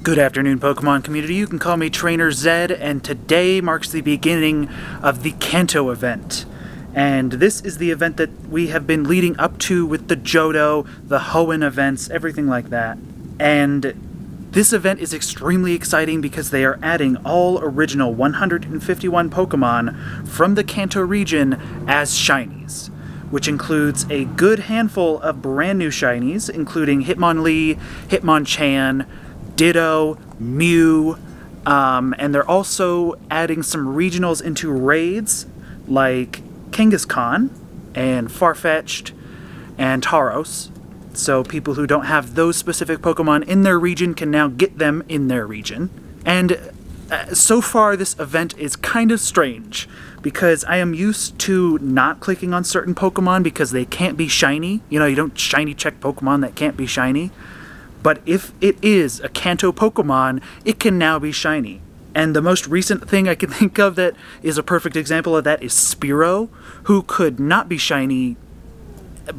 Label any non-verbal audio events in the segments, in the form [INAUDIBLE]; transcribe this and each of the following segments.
Good afternoon, Pokemon community. You can call me Trainer Zed, and today marks the beginning of the Kanto event. And this is the event that we have been leading up to with the Johto, the Hoenn events, everything like that. And this event is extremely exciting because they are adding all original 151 Pokemon from the Kanto region as shinies, which includes a good handful of brand new shinies, including Hitmonlee, Hitmonchan, Ditto, Mew, um, and they're also adding some regionals into raids like Kangaskhan and Farfetch'd and Tauros. So people who don't have those specific Pokemon in their region can now get them in their region. And uh, so far, this event is kind of strange because I am used to not clicking on certain Pokemon because they can't be shiny. You know, you don't shiny check Pokemon that can't be shiny. But if it is a Kanto Pokemon, it can now be shiny. And the most recent thing I can [LAUGHS] think of that is a perfect example of that is Spearow, who could not be shiny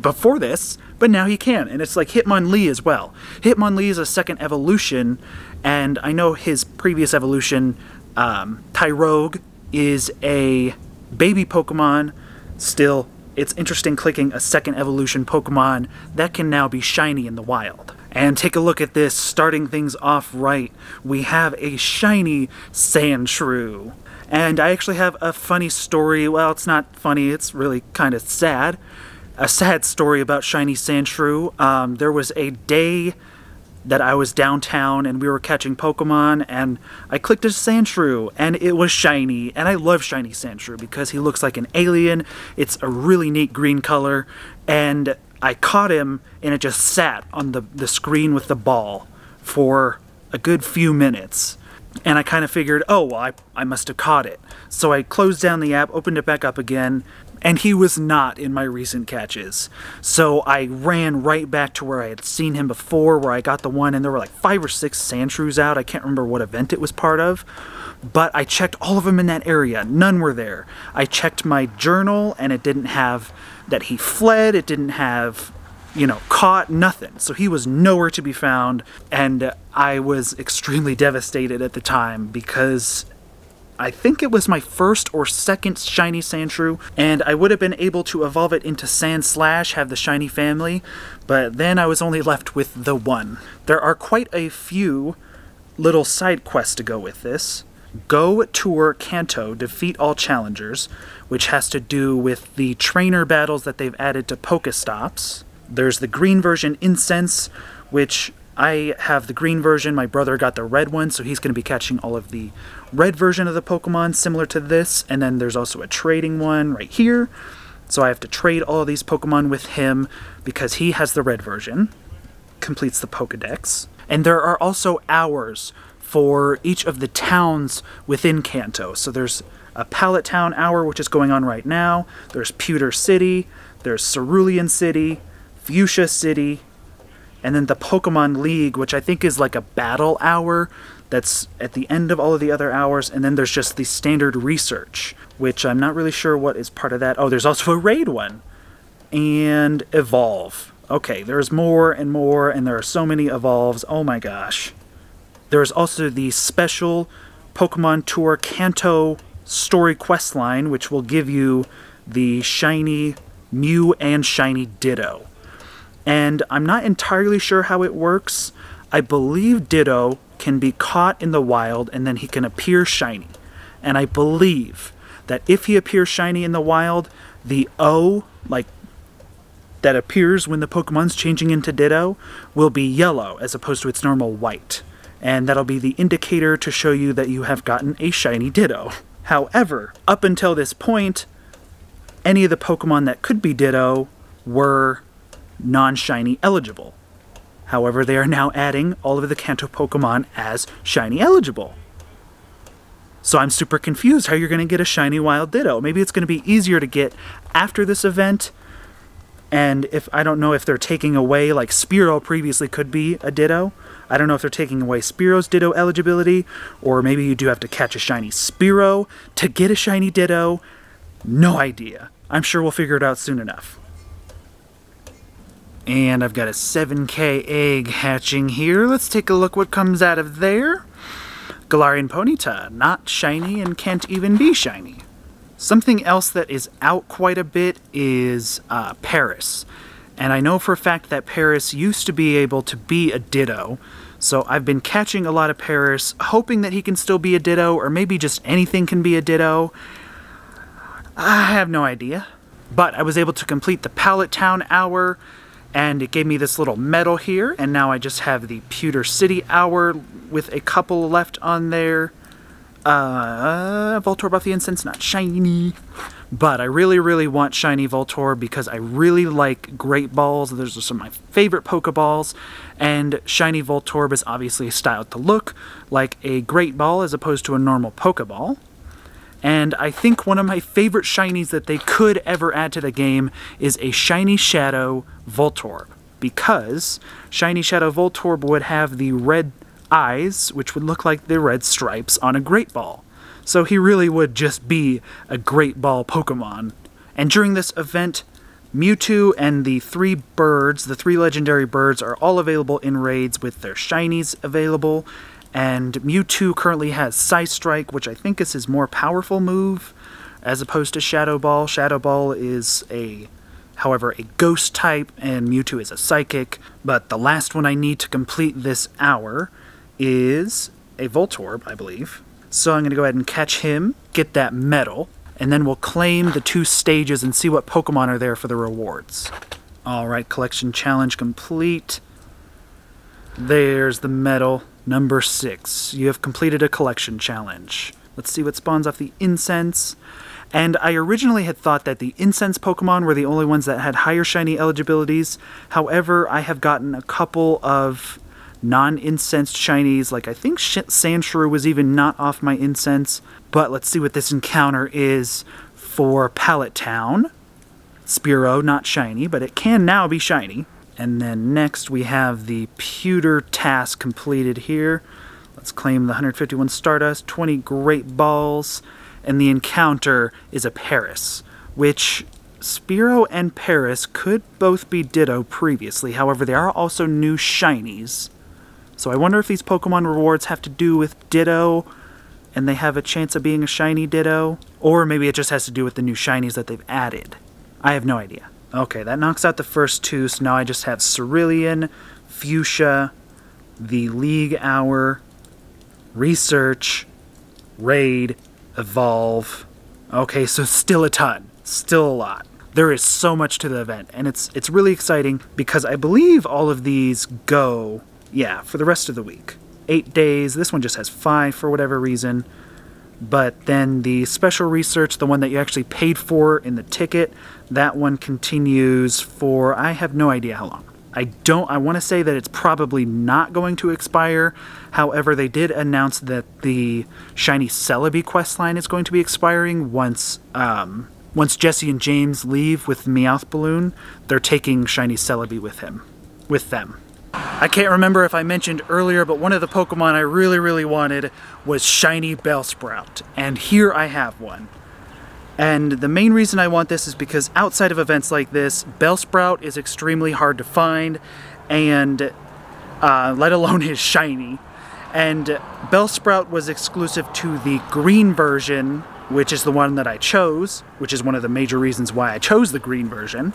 before this, but now he can, and it's like Hitmonlee as well. Hitmonlee is a second evolution, and I know his previous evolution, um, Tyrogue, is a baby Pokemon. Still, it's interesting clicking a second evolution Pokemon that can now be shiny in the wild. And take a look at this, starting things off right. We have a shiny Sandshrew. And I actually have a funny story. Well, it's not funny, it's really kind of sad a sad story about Shiny Sandshrew. Um, there was a day that I was downtown and we were catching Pokemon and I clicked a Sandshrew and it was shiny and I love shiny Sandshrew because he looks like an alien. It's a really neat green color and I caught him and it just sat on the, the screen with the ball for a good few minutes. And I kind of figured, oh, well, I, I must have caught it. So I closed down the app, opened it back up again, and he was not in my recent catches. So I ran right back to where I had seen him before, where I got the one, and there were like five or six Sandshrews out. I can't remember what event it was part of, but I checked all of them in that area. None were there. I checked my journal, and it didn't have that he fled. It didn't have, you know, caught, nothing. So he was nowhere to be found, and I was extremely devastated at the time because I think it was my first or second shiny Sandshrew, and I would have been able to evolve it into Sandslash, have the shiny family, but then I was only left with the one. There are quite a few little side quests to go with this. Go Tour Kanto, defeat all challengers, which has to do with the trainer battles that they've added to Pokestops. There's the green version Incense, which I have the green version, my brother got the red one, so he's going to be catching all of the red version of the Pokemon similar to this, and then there's also a trading one right here. So I have to trade all of these Pokemon with him because he has the red version. Completes the Pokedex. And there are also hours for each of the towns within Kanto. So there's a Pallet Town hour, which is going on right now. There's Pewter City. There's Cerulean City. Fuchsia City and then the Pokemon League, which I think is like a battle hour that's at the end of all of the other hours, and then there's just the standard research, which I'm not really sure what is part of that. Oh, there's also a raid one, and evolve. Okay, there's more and more, and there are so many evolves. Oh my gosh. There's also the special Pokemon Tour Kanto story quest line, which will give you the shiny Mew and shiny Ditto and I'm not entirely sure how it works. I believe Ditto can be caught in the wild and then he can appear shiny. And I believe that if he appears shiny in the wild, the O, like that appears when the Pokemon's changing into Ditto, will be yellow as opposed to its normal white. And that'll be the indicator to show you that you have gotten a shiny Ditto. However, up until this point, any of the Pokemon that could be Ditto were non-shiny eligible. However, they are now adding all of the Kanto Pokemon as shiny eligible. So I'm super confused how you're going to get a shiny Wild Ditto. Maybe it's going to be easier to get after this event. And if I don't know if they're taking away, like Spearow previously could be a Ditto. I don't know if they're taking away Spearow's Ditto eligibility, or maybe you do have to catch a shiny Spearow to get a shiny Ditto. No idea. I'm sure we'll figure it out soon enough. And I've got a 7k egg hatching here. Let's take a look what comes out of there. Galarian Ponyta, not shiny and can't even be shiny. Something else that is out quite a bit is uh, Paras. And I know for a fact that Paras used to be able to be a Ditto, so I've been catching a lot of Paras, hoping that he can still be a Ditto, or maybe just anything can be a Ditto. I have no idea. But I was able to complete the Pallet Town Hour, and it gave me this little medal here and now I just have the Pewter City Hour with a couple left on there. Uh, Voltorb off the incense, not shiny. But I really, really want shiny Voltorb because I really like Great Balls. Those are some of my favorite Pokeballs. And shiny Voltorb is obviously styled to look like a Great Ball as opposed to a normal Pokeball. And I think one of my favorite shinies that they could ever add to the game is a Shiny Shadow Voltorb. Because Shiny Shadow Voltorb would have the red eyes, which would look like the red stripes on a Great Ball. So he really would just be a Great Ball Pokemon. And during this event, Mewtwo and the three birds, the three legendary birds, are all available in raids with their shinies available, and Mewtwo currently has Psy Strike, which I think is his more powerful move, as opposed to Shadow Ball. Shadow Ball is a, however, a ghost type, and Mewtwo is a psychic. But the last one I need to complete this hour is a Voltorb, I believe. So I'm going to go ahead and catch him, get that medal, and then we'll claim the two stages and see what Pokemon are there for the rewards. Alright, collection challenge complete. There's the medal. Number six, you have completed a collection challenge. Let's see what spawns off the incense. And I originally had thought that the incense Pokemon were the only ones that had higher shiny eligibilities. However, I have gotten a couple of non-incensed shinies, like I think Sandshrew was even not off my incense. But let's see what this encounter is for Pallet Town. Spearow, not shiny, but it can now be shiny. And then next we have the pewter task completed here. Let's claim the 151 Stardust, 20 Great Balls, and the encounter is a Paras, which Spearow and Paras could both be Ditto previously, however they are also new Shinies. So I wonder if these Pokemon rewards have to do with Ditto, and they have a chance of being a Shiny Ditto, or maybe it just has to do with the new Shinies that they've added. I have no idea. Okay, that knocks out the first two, so now I just have Cerulean, Fuchsia, the League Hour, Research, Raid, Evolve. Okay, so still a ton. Still a lot. There is so much to the event, and it's it's really exciting because I believe all of these go, yeah, for the rest of the week. Eight days. This one just has five for whatever reason. But then the special research, the one that you actually paid for in the ticket, that one continues for I have no idea how long. I don't I want to say that it's probably not going to expire. However, they did announce that the Shiny Celebi questline is going to be expiring once um, once Jesse and James leave with Meowth Balloon, they're taking Shiny Celebi with him. With them. I can't remember if I mentioned earlier, but one of the Pokemon I really, really wanted was Shiny Bellsprout. And here I have one. And the main reason I want this is because outside of events like this, Bellsprout is extremely hard to find, and uh, let alone [LAUGHS] his shiny. And Bellsprout was exclusive to the green version, which is the one that I chose, which is one of the major reasons why I chose the green version.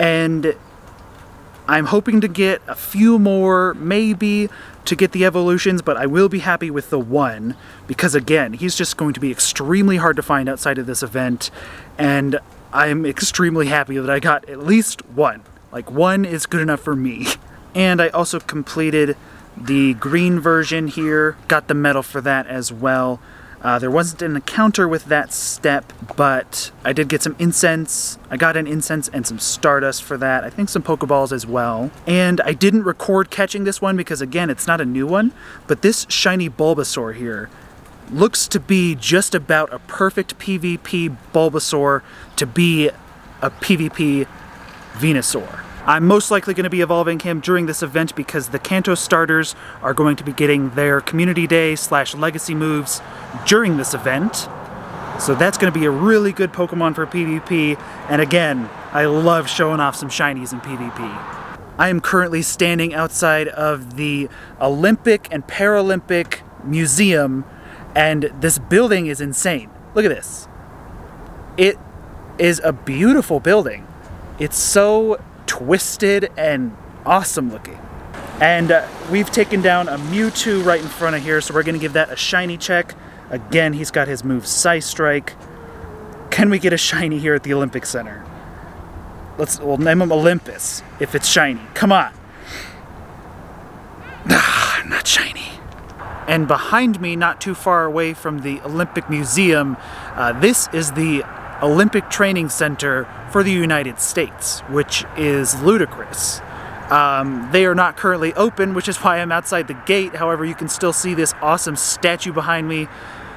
And I'm hoping to get a few more, maybe, to get the evolutions, but I will be happy with the one, because again, he's just going to be extremely hard to find outside of this event, and I'm extremely happy that I got at least one. Like, one is good enough for me. And I also completed the green version here, got the medal for that as well. Uh, there wasn't an encounter with that step, but I did get some incense. I got an incense and some stardust for that. I think some Pokeballs as well. And I didn't record catching this one because, again, it's not a new one. But this shiny Bulbasaur here looks to be just about a perfect PvP Bulbasaur to be a PvP Venusaur. I'm most likely going to be evolving him during this event because the Kanto starters are going to be getting their Community Day slash Legacy moves during this event. So that's going to be a really good Pokemon for PvP. And again, I love showing off some shinies in PvP. I am currently standing outside of the Olympic and Paralympic Museum, and this building is insane. Look at this. It is a beautiful building. It's so twisted and awesome looking. And uh, we've taken down a Mewtwo right in front of here, so we're going to give that a shiny check. Again, he's got his move Psystrike. Can we get a shiny here at the Olympic Center? Let's we'll name him Olympus if it's shiny. Come on. [SIGHS] Ah, not shiny. And behind me, not too far away from the Olympic Museum, uh, this is the Olympic Training Center for the United States, which is ludicrous. Um, they are not currently open, which is why I'm outside the gate. However, you can still see this awesome statue behind me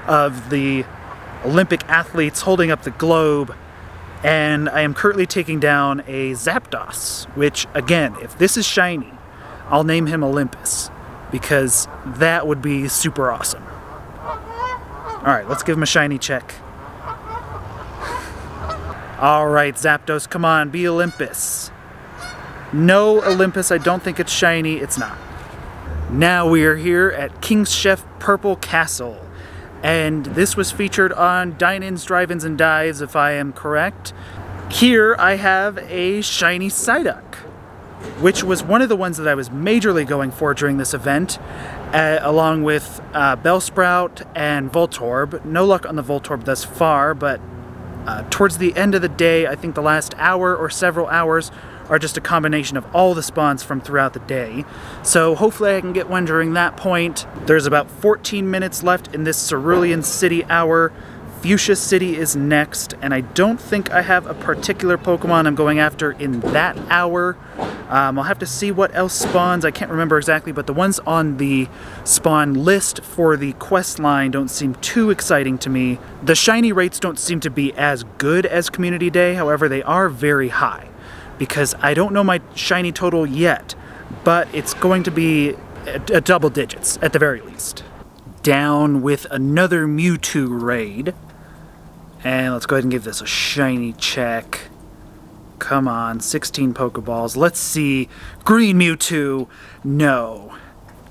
of the Olympic athletes holding up the globe and I am currently taking down a Zapdos, which again, if this is shiny, I'll name him Olympus, because that would be super awesome. Alright, let's give him a shiny check. Alright, Zapdos, come on, be Olympus. No, Olympus, I don't think it's shiny, it's not. Now we are here at King's Chef Purple Castle and this was featured on Dine-Ins, Drive-Ins, and Dives, if I am correct. Here I have a shiny Psyduck, which was one of the ones that I was majorly going for during this event, uh, along with uh, Bellsprout and Voltorb. No luck on the Voltorb thus far, but uh, towards the end of the day, I think the last hour or several hours, are just a combination of all the spawns from throughout the day. So hopefully I can get one during that point. There's about 14 minutes left in this Cerulean City hour. Fuchsia City is next, and I don't think I have a particular Pokemon I'm going after in that hour. Um, I'll have to see what else spawns. I can't remember exactly, but the ones on the spawn list for the quest line don't seem too exciting to me. The shiny rates don't seem to be as good as Community Day, however, they are very high because I don't know my shiny total yet, but it's going to be a, a double digits at the very least. Down with another Mewtwo raid. And let's go ahead and give this a shiny check. Come on, 16 Pokeballs. Let's see. Green Mewtwo. No.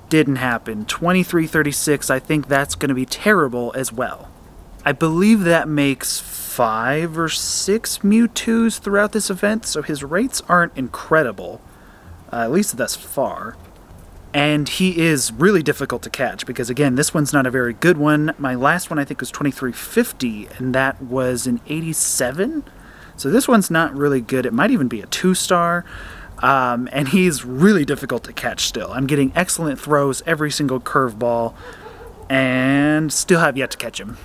Didn't happen. 2336, I think that's going to be terrible as well. I believe that makes five or six Mewtwo's throughout this event, so his rates aren't incredible, uh, at least thus far. And he is really difficult to catch because, again, this one's not a very good one. My last one I think was 2350, and that was an 87. So this one's not really good. It might even be a two star. Um, and he's really difficult to catch still. I'm getting excellent throws every single curveball, and still have yet to catch him.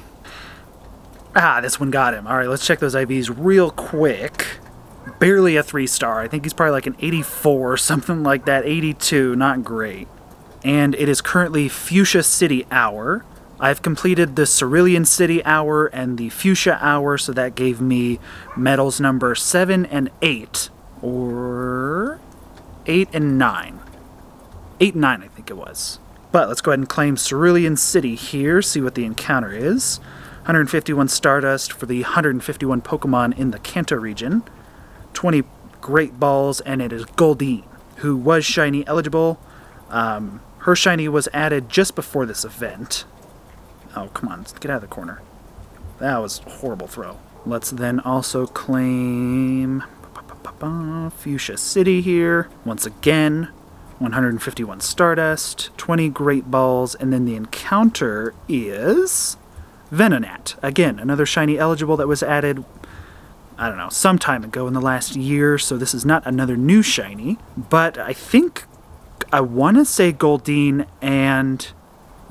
Ah, this one got him. All right, let's check those IVs real quick. Barely a three star. I think he's probably like an 84 or something like that. 82, not great. And it is currently Fuchsia City Hour. I've completed the Cerulean City Hour and the Fuchsia Hour, so that gave me medals number 7 and 8. Or 8 and 9. 8 and 9, I think it was. But let's go ahead and claim Cerulean City here, see what the encounter is. 151 Stardust for the 151 Pokemon in the Kanto region, 20 Great Balls, and it is Goldeen, who was Shiny eligible. Um, her Shiny was added just before this event. Oh, come on, get out of the corner. That was a horrible throw. Let's then also claim Fuchsia City here. Once again, 151 Stardust, 20 Great Balls, and then the encounter is Venonat. Again, another shiny eligible that was added, I don't know, some time ago in the last year, so this is not another new shiny. But I think, I want to say Goldeen and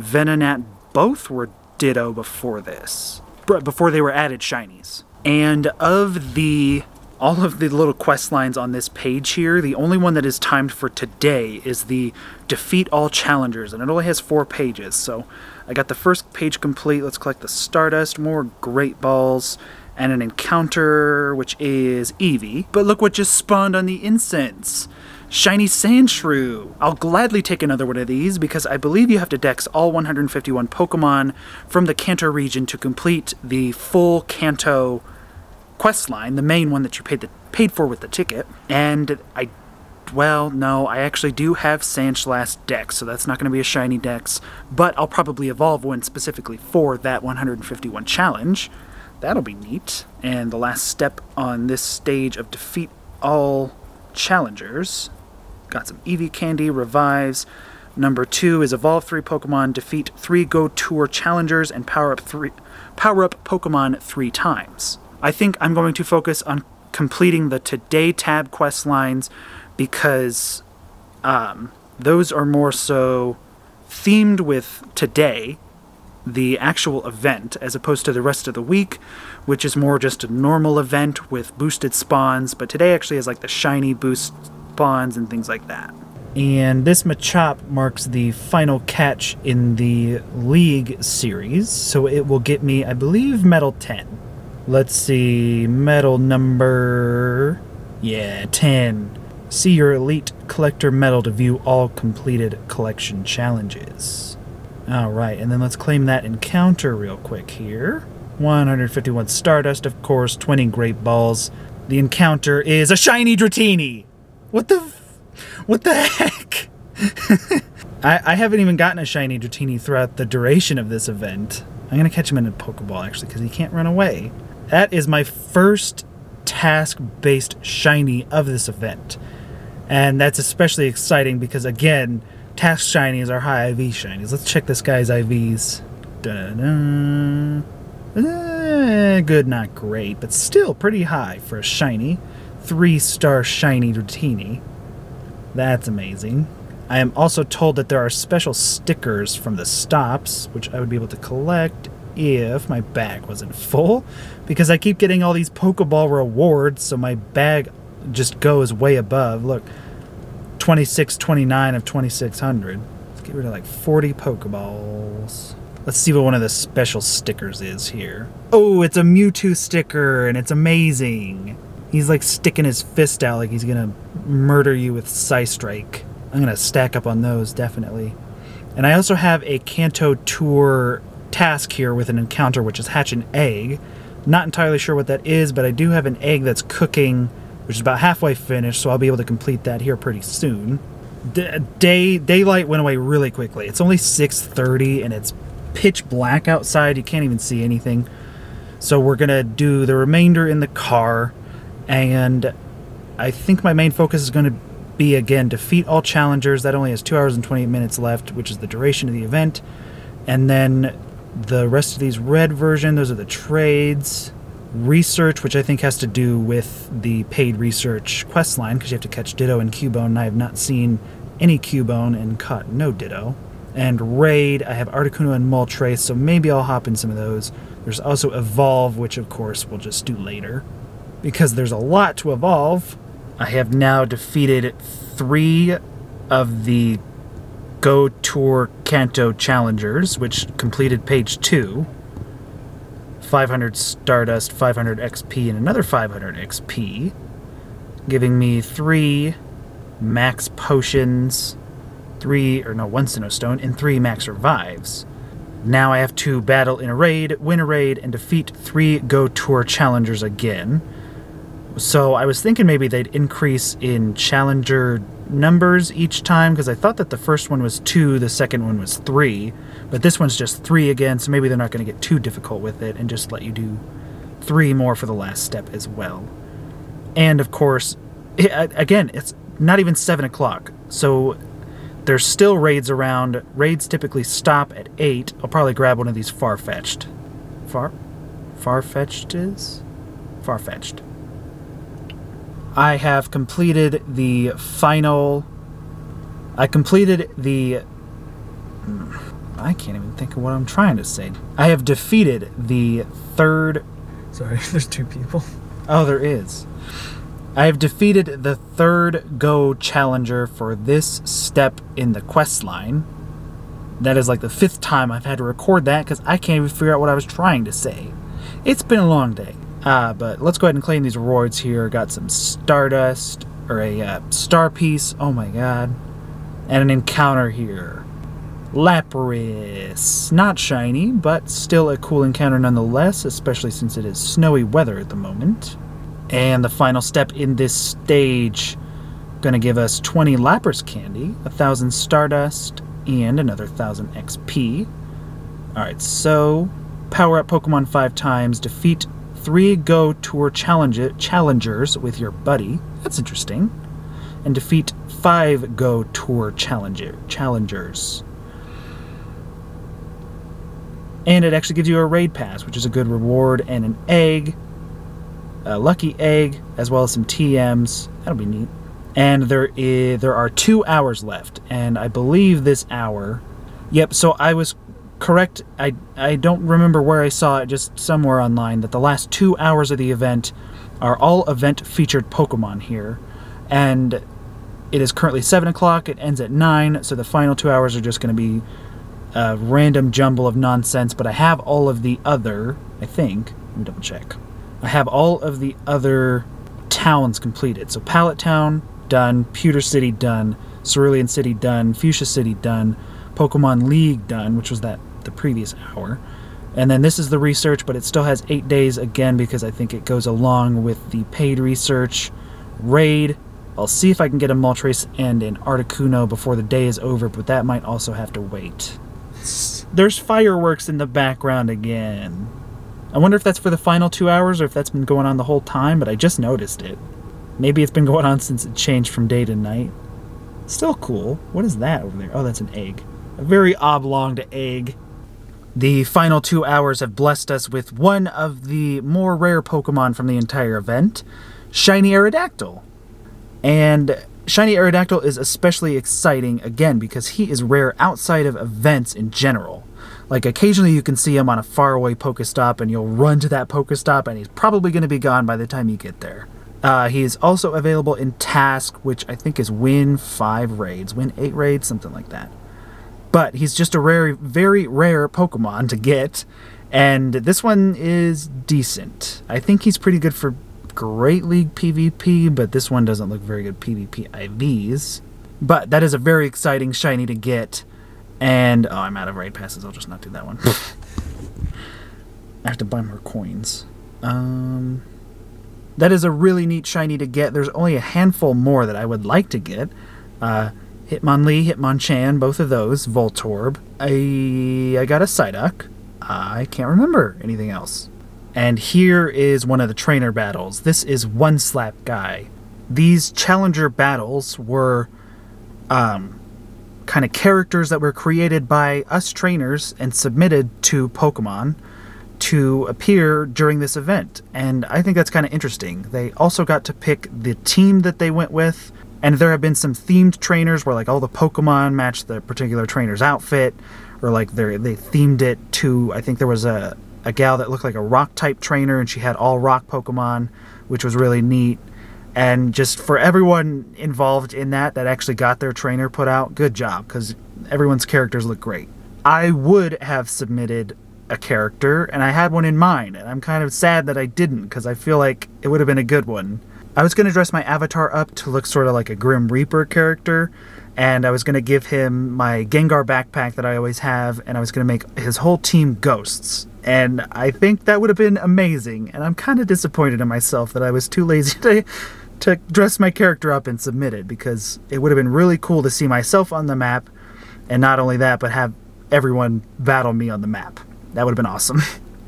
Venonat both were Ditto before this, before they were added shinies. And of the all of the little quest lines on this page here, the only one that is timed for today is the defeat all challengers, and it only has four pages. So I got the first page complete. Let's collect the Stardust, more Great Balls, and an encounter, which is Eevee. But look what just spawned on the incense. Shiny Sandshrew. I'll gladly take another one of these because I believe you have to dex all 151 Pokemon from the Kanto region to complete the full Kanto quest line, the main one that you paid the, paid for with the ticket. And I, well, no, I actually do have Sandslash Dex, so that's not going to be a shiny Dex. But I'll probably evolve one specifically for that 151 challenge. That'll be neat. And the last step on this stage of defeat all challengers. Got some Eevee Candy, Revives. Number two is evolve three Pokemon, defeat three Go Tour challengers, and power up three power up Pokemon three times. I think I'm going to focus on completing the Today tab quest lines because um, those are more so themed with today, the actual event, as opposed to the rest of the week, which is more just a normal event with boosted spawns. But today actually has like the shiny boost spawns and things like that. And this Machop marks the final catch in the League series, so it will get me, I believe, Medal 10. Let's see, medal number. Yeah, 10. See your Elite Collector medal to view all completed collection challenges. Alright, and then let's claim that encounter real quick here. 151 Stardust, of course, 20 Great Balls. The encounter is a shiny Dratini! What the. what the heck? [LAUGHS] I, I haven't even gotten a shiny Dratini throughout the duration of this event. I'm gonna catch him in a Pokeball actually, because he can't run away. That is my first task based shiny of this event. And that's especially exciting because, again, task shinies are high IV shinies. Let's check this guy's IVs. Da-da. Eh, good, not great, but still pretty high for a shiny. Three star shiny Dratini. That's amazing. I am also told that there are special stickers from the stops, which I would be able to collect if my bag wasn't full because I keep getting all these Pokeball rewards, so my bag just goes way above. Look, 2629 of 2600. Let's get rid of like 40 Pokeballs. Let's see what one of the special stickers is here. Oh, it's a Mewtwo sticker, and it's amazing. He's like sticking his fist out like he's gonna murder you with Psystrike. I'm gonna stack up on those, definitely. And I also have a Kanto Tour task here with an encounter, which is hatch an egg. Not entirely sure what that is, but I do have an egg that's cooking, which is about halfway finished, so I'll be able to complete that here pretty soon. D day daylight went away really quickly. It's only 6:30 and it's pitch black outside. You can't even see anything. So we're gonna do the remainder in the car, and I think my main focus is going to be again defeat all challengers. That only has two hours and 28 minutes left, which is the duration of the event, and then the rest of these red version, those are the trades. Research, which I think has to do with the paid research quest line, because you have to catch Ditto and Cubone, and I have not seen any Cubone and caught no Ditto. And Raid, I have Articuno and Moltres, so maybe I'll hop in some of those. There's also Evolve, which of course we'll just do later. Because there's a lot to evolve. I have now defeated three of the Go Tour Kanto Challengers, which completed page 2. 500 Stardust, 500 XP, and another 500 XP, giving me three max potions, three, or no, one Sinnoh Stone, and three max revives. Now I have to battle in a raid, win a raid, and defeat three Go Tour challengers again. So I was thinking maybe they'd increase in challenger numbers each time because I thought that the first one was two, the second one was three, but this one's just three again, so maybe they're not going to get too difficult with it and just let you do three more for the last step as well. And of course, it, again, it's not even seven o'clock, so there's still raids around. Raids typically stop at eight. I'll probably grab one of these Farfetch'd. Far, far-fetched is far-fetched. I have completed the final. I completed the. Hmm, I can't even think of what I'm trying to say. I have defeated the third. Sorry, [LAUGHS] there's two people. Oh, there is. I have defeated the third Go challenger for this step in the quest line. That is like the fifth time I've had to record that because I can't even figure out what I was trying to say. It's been a long day. Uh, but let's go ahead and claim these rewards here. Got some Stardust, or a uh, Star Piece, oh my god. And an encounter here. Lapras. Not shiny, but still a cool encounter nonetheless, especially since it is snowy weather at the moment. And the final step in this stage gonna give us 20 Lapras candy, 1000 Stardust, and another 1000 XP. Alright, so power up Pokemon five times, defeat three Go Tour challenge challengers with your buddy. That's interesting. And defeat five Go Tour challenger challengers. And it actually gives you a raid pass, which is a good reward, and an egg, a lucky egg, as well as some TMs. That'll be neat. And there is, there are two hours left, and I believe this hour. Yep. So I was correct. I I don't remember where I saw it, just somewhere online, that the last two hours of the event are all event featured Pokemon here, and it is currently seven o'clock. It ends at nine, so the final two hours are just going to be a random jumble of nonsense, but I have all of the other, I think, let me double check. I have all of the other towns completed. So Pallet Town, done. Pewter City, done. Cerulean City, done. Fuchsia City, done. Pokemon League, done, which was that the previous hour. And then this is the research, but it still has eight days again because I think it goes along with the paid research. Raid. I'll see if I can get a Moltres and an Articuno before the day is over, but that might also have to wait. There's fireworks in the background again. I wonder if that's for the final two hours or if that's been going on the whole time, but I just noticed it. Maybe it's been going on since it changed from day to night. Still cool. What is that over there? Oh, that's an egg. A very oblonged egg. The final two hours have blessed us with one of the more rare Pokemon from the entire event, Shiny Aerodactyl. And Shiny Aerodactyl is especially exciting, again, because he is rare outside of events in general. Like, occasionally you can see him on a faraway Pokestop, and you'll run to that Pokestop, and he's probably going to be gone by the time you get there. Uh, he is also available in Task, which I think is win 5 raids, win 8 raids, something like that. But he's just a rare, very rare Pokemon to get, and this one is decent. I think he's pretty good for Great League PvP, but this one doesn't look very good PvP IVs. But that is a very exciting shiny to get. And, oh, I'm out of raid passes. I'll just not do that one. [LAUGHS] I have to buy more coins. Um, that is a really neat shiny to get. There's only a handful more that I would like to get. Uh, Hitmonlee, Hitmonchan, both of those. Voltorb. I, I got a Psyduck. I can't remember anything else. And here is one of the trainer battles. This is One Slap Guy. These challenger battles were um, kind of characters that were created by us trainers and submitted to Pokemon to appear during this event. And I think that's kind of interesting. They also got to pick the team that they went with. And there have been some themed trainers where like all the Pokemon match the particular trainer's outfit, or like they they themed it to. I think there was a a gal that looked like a rock type trainer and she had all rock Pokemon, which was really neat. And just for everyone involved in that that actually got their trainer put out, good job because everyone's characters look great. I would have submitted a character and I had one in mind, and I'm kind of sad that I didn't because I feel like it would have been a good one. I was going to dress my avatar up to look sort of like a Grim Reaper character, and I was going to give him my Gengar backpack that I always have, and I was going to make his whole team ghosts. And I think that would have been amazing, and I'm kind of disappointed in myself that I was too lazy [LAUGHS] to, to dress my character up and submit it, because it would have been really cool to see myself on the map, and not only that, but have everyone battle me on the map. That would have been awesome.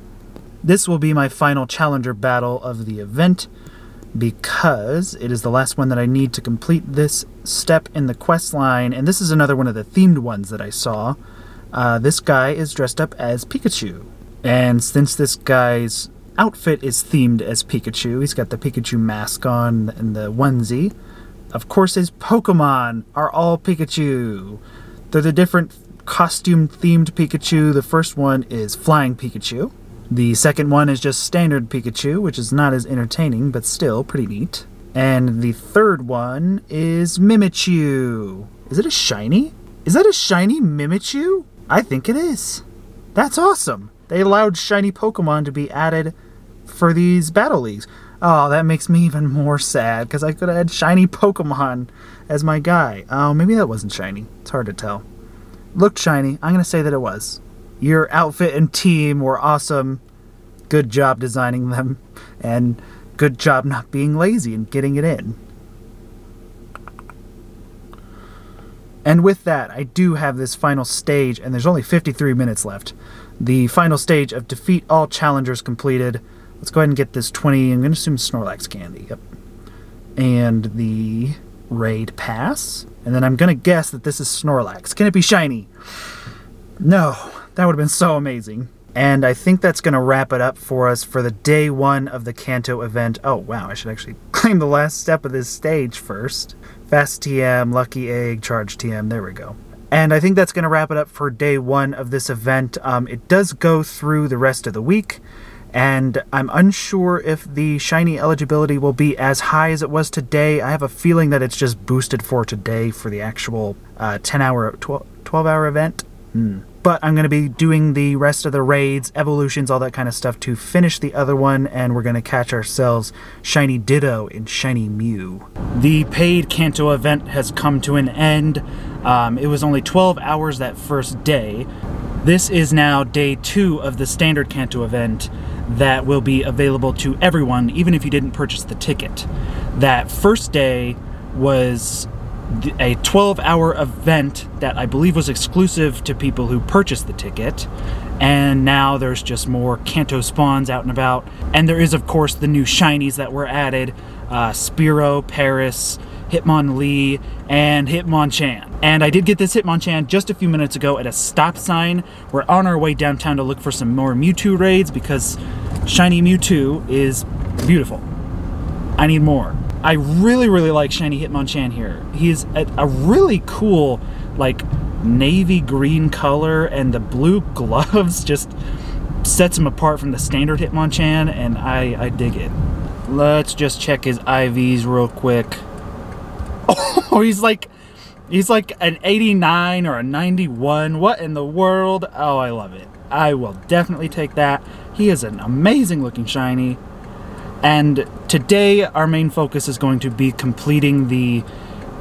[LAUGHS] this will be my final challenger battle of the event because it is the last one that I need to complete this step in the quest line, and this is another one of the themed ones that I saw. Uh, this guy is dressed up as Pikachu, and since this guy's outfit is themed as Pikachu, he's got the Pikachu mask on and the onesie. Of course, his Pokemon are all Pikachu. They're the different costume themed Pikachu. The first one is Flying Pikachu. The second one is just standard Pikachu, which is not as entertaining, but still pretty neat. And the third one is Mimichu. Is it a shiny? Is that a shiny Mimichu? I think it is. That's awesome. They allowed shiny Pokemon to be added for these battle leagues. Oh, that makes me even more sad because I could have had shiny Pokemon as my guy. Oh, maybe that wasn't shiny. It's hard to tell. looked shiny. I'm going to say that it was. Your outfit and team were awesome. Good job designing them. And good job not being lazy and getting it in. And with that, I do have this final stage, and there's only 53 minutes left. The final stage of defeat all challengers completed. Let's go ahead and get this 20, I'm going to assume Snorlax candy. Yep. And the raid pass. And then I'm going to guess that this is Snorlax. Can it be shiny? No. That would have been so amazing. And I think that's going to wrap it up for us for the day one of the Kanto event. Oh, wow, I should actually [LAUGHS] claim the last step of this stage first. Fast TM, Lucky Egg, Charge TM, there we go. And I think that's going to wrap it up for day one of this event. Um, it does go through the rest of the week, and I'm unsure if the shiny eligibility will be as high as it was today. I have a feeling that it's just boosted for today for the actual uh, 10 hour, 12, 12 hour event. Hmm. But I'm going to be doing the rest of the raids, evolutions, all that kind of stuff to finish the other one, and we're going to catch ourselves Shiny Ditto and Shiny Mew. The paid Kanto event has come to an end. Um, it was only 12 hours that first day. This is now day two of the standard Kanto event that will be available to everyone, even if you didn't purchase the ticket. That first day was a 12 hour event that I believe was exclusive to people who purchased the ticket. And now there's just more Kanto spawns out and about. And there is, of course, the new shinies that were added uh, Spearow, Paras, Hitmonlee, and Hitmonchan. And I did get this Hitmonchan just a few minutes ago at a stop sign. We're on our way downtown to look for some more Mewtwo raids because Shiny Mewtwo is beautiful. I need more. I really, really like Shiny Hitmonchan here. He's a, a really cool, like, navy green color, and the blue [LAUGHS] gloves just sets him apart from the standard Hitmonchan, and I, I dig it. Let's just check his IVs real quick. [LAUGHS] Oh, he's like, he's like an 89 or a 91. What in the world? Oh, I love it. I will definitely take that. He is an amazing looking shiny. And today, our main focus is going to be completing the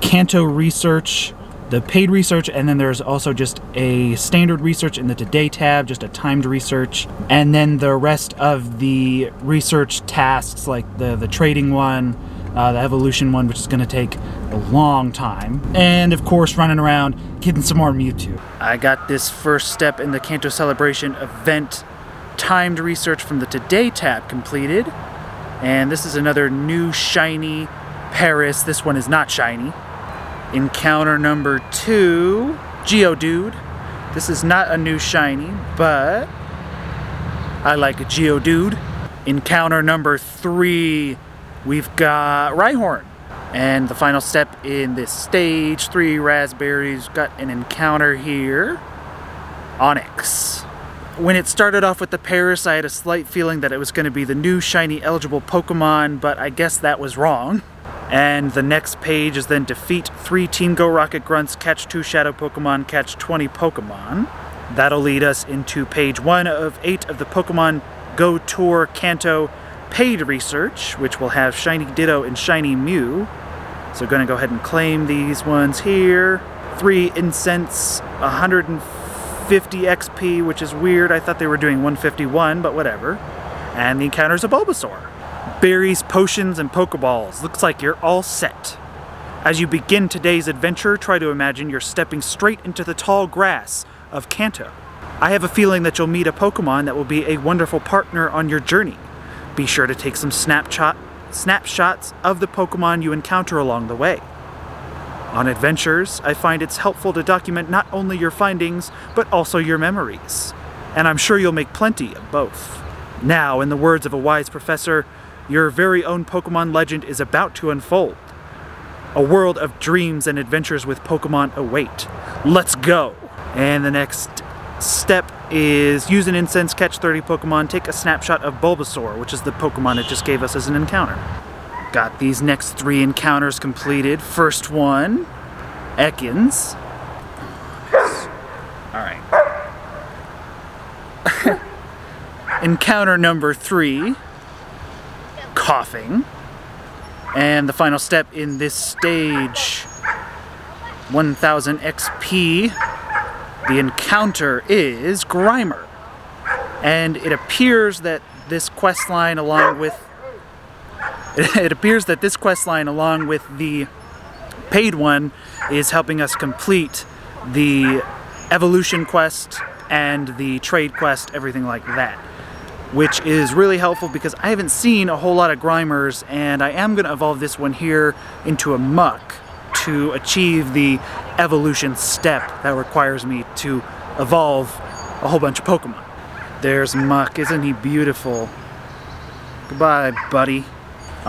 Kanto research, the paid research, and then there's also just a standard research in the Today tab, just a timed research, and then the rest of the research tasks, like the, the trading one, uh, the evolution one, which is going to take a long time, and of course, running around getting some more Mewtwo. I got this first step in the Kanto Celebration event timed research from the Today tab completed. And this is another new shiny Paras. This one is not shiny. Encounter number two, Geodude. This is not a new shiny, but I like a Geodude. Encounter number three, we've got Rhyhorn. And the final step in this stage, three raspberries, got an encounter here. Onix. When it started off with the Paras, I had a slight feeling that it was going to be the new shiny eligible Pokemon, but I guess that was wrong. And the next page is then defeat three Team Go Rocket Grunts, catch two Shadow Pokemon, catch 20 Pokemon. That'll lead us into page one of eight of the Pokemon Go Tour Kanto paid research, which will have Shiny Ditto and Shiny Mew. So gonna go ahead and claim these ones here. Three incense, 150 XP, which is weird. I thought they were doing 151, but whatever. And the encounter's a Bulbasaur. Berries, potions, and Pokeballs. Looks like you're all set. As you begin today's adventure, try to imagine you're stepping straight into the tall grass of Kanto. I have a feeling that you'll meet a Pokemon that will be a wonderful partner on your journey. Be sure to take some snapshot, snapshots of the Pokemon you encounter along the way. On adventures, I find it's helpful to document not only your findings, but also your memories. And I'm sure you'll make plenty of both. Now, in the words of a wise professor, your very own Pokemon legend is about to unfold. A world of dreams and adventures with Pokemon await. Let's go! And the next step is use an incense, catch 30 Pokemon, take a snapshot of Bulbasaur, which is the Pokemon it just gave us as an encounter. Got these next three encounters completed. First one, Ekans. Alright. [LAUGHS] Encounter number three, Koffing. And the final step in this stage, 1000 XP, The encounter is Grimer. And it appears that this quest line along with [LAUGHS] it appears that this quest line along with the paid one is helping us complete the evolution quest and the trade quest, everything like that. Which is really helpful because I haven't seen a whole lot of Grimers and I am going to evolve this one here into a Muck to achieve the evolution step that requires me to evolve a whole bunch of Pokemon. There's Muck, isn't he beautiful? Goodbye, buddy.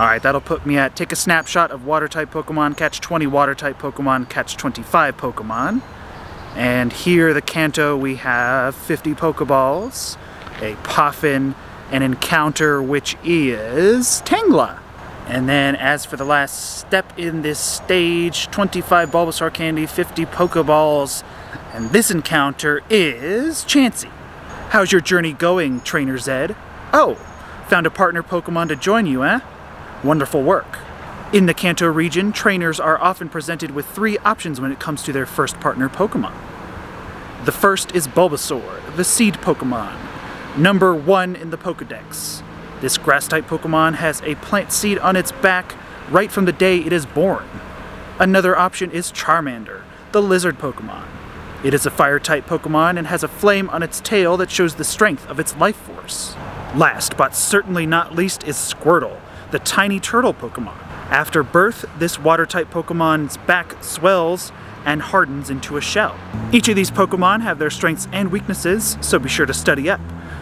Alright, that'll put me at take a snapshot of water type Pokemon, catch 20 water type Pokemon, catch 25 Pokemon. And here, the Kanto, we have 50 Pokeballs, a Poffin, an encounter which is Tangela. And then as for the last step in this stage, 25 Bulbasaur candy, 50 Pokeballs, and this encounter is Chansey. How's your journey going, Trainer Zed? Oh, found a partner Pokemon to join you, eh? Wonderful work. In the Kanto region, trainers are often presented with three options when it comes to their first partner Pokemon. The first is Bulbasaur, the seed Pokemon, number one in the Pokedex. This grass-type Pokemon has a plant seed on its back right from the day it is born. Another option is Charmander, the lizard Pokemon. It is a fire-type Pokemon and has a flame on its tail that shows the strength of its life force. Last, but certainly not least, is Squirtle, the tiny turtle Pokemon. After birth, this water-type Pokemon's back swells and hardens into a shell. Each of these Pokemon have their strengths and weaknesses, so be sure to study up.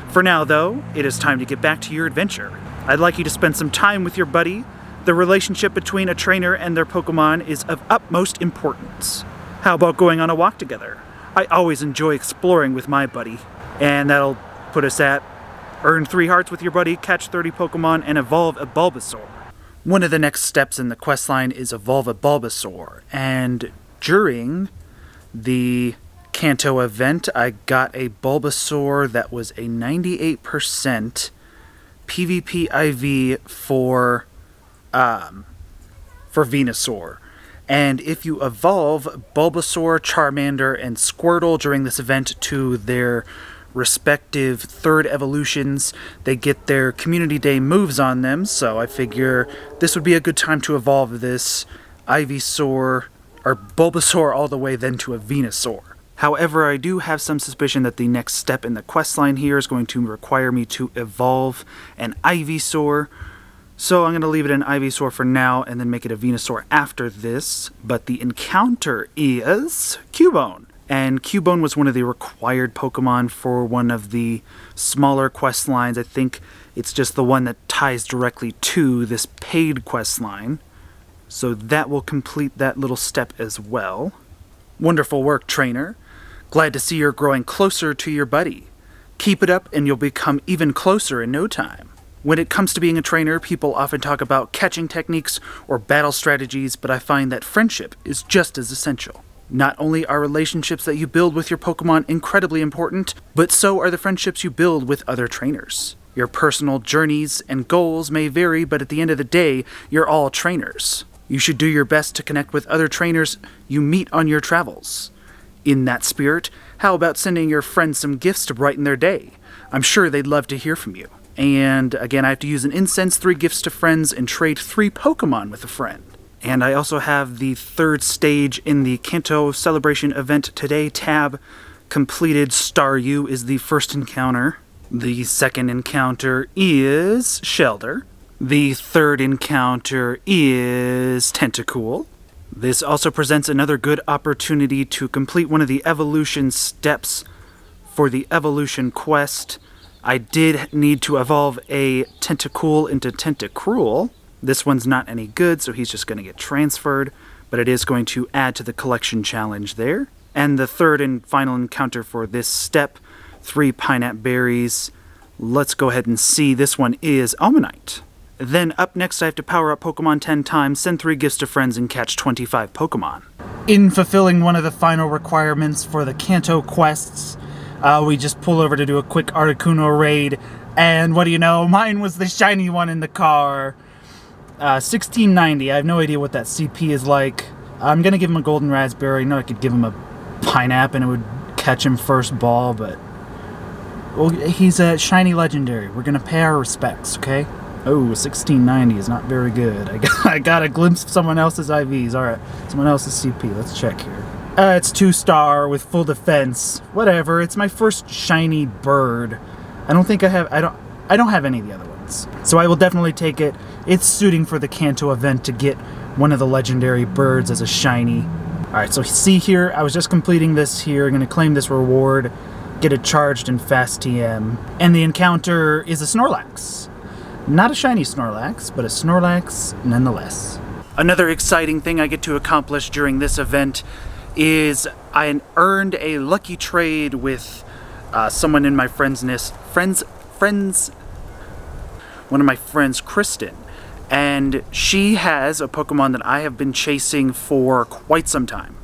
For now, though, it is time to get back to your adventure. I'd like you to spend some time with your buddy. The relationship between a trainer and their Pokemon is of utmost importance. How about going on a walk together? I always enjoy exploring with my buddy. And that'll put us at Earn 3 hearts with your buddy, catch 30 Pokemon, and evolve a Bulbasaur. One of the next steps in the questline is evolve a Bulbasaur, and during the Kanto event, I got a Bulbasaur that was a 98% PvP IV for um, for Venusaur. And if you evolve Bulbasaur, Charmander, and Squirtle during this event to their respective third evolutions. They get their community day moves on them, so I figure this would be a good time to evolve this Ivysaur or Bulbasaur all the way then to a Venusaur. However, I do have some suspicion that the next step in the quest line here is going to require me to evolve an Ivysaur. So I'm going to leave it an Ivysaur for now and then make it a Venusaur after this. But the encounter is Cubone. And Cubone was one of the required Pokemon for one of the smaller quest lines. I think it's just the one that ties directly to this paid quest line. So that will complete that little step as well. Wonderful work, trainer. Glad to see you're growing closer to your buddy. Keep it up and you'll become even closer in no time. When it comes to being a trainer, people often talk about catching techniques or battle strategies, but I find that friendship is just as essential. Not only are relationships that you build with your Pokemon incredibly important, but so are the friendships you build with other trainers. Your personal journeys and goals may vary, but at the end of the day, you're all trainers. You should do your best to connect with other trainers you meet on your travels. In that spirit, how about sending your friends some gifts to brighten their day? I'm sure they'd love to hear from you. And again, I have to use an incense, three gifts to friends, and trade three Pokemon with a friend. And I also have the third stage in the Kanto Celebration event today tab completed. Staryu is the first encounter. The second encounter is Shellder. The third encounter is Tentacool. This also presents another good opportunity to complete one of the evolution steps for the evolution quest. I did need to evolve a Tentacool into Tentacruel, this one's not any good, so he's just going to get transferred, but it is going to add to the collection challenge there. And the third and final encounter for this step, three Pinap Berries. Let's go ahead and see. This one is Omanyte. Then up next I have to power up Pokemon 10 times, send 3 gifts to friends, and catch 25 Pokemon. In fulfilling one of the final requirements for the Kanto quests, uh, we just pull over to do a quick Articuno raid, and what do you know, mine was the shiny one in the car. 1690. Uh, I have no idea what that CP is like. I'm gonna give him a golden raspberry. I know I could give him a pineapple and it would catch him first ball, but well, he's a shiny legendary. We're gonna pay our respects, okay? Oh, 1690 is not very good. I got, [LAUGHS] I got a glimpse of someone else's IVs. All right, someone else's CP. Let's check here. Uh, it's two star with full defense. Whatever. It's my first shiny bird. I don't think I have. I don't. I don't have any of the other So I will definitely take it. It's suiting for the Kanto event to get one of the legendary birds as a shiny. All right. So see here, I was just completing this here. I'm gonna claim this reward, get it charged in fast TM, and the encounter is a Snorlax. Not a shiny Snorlax, but a Snorlax nonetheless. Another exciting thing I get to accomplish during this event is I earned a lucky trade with uh, someone in my friends list, friends, friends, one of my friends, Kristen, and she has a Pokemon that I have been chasing for quite some time.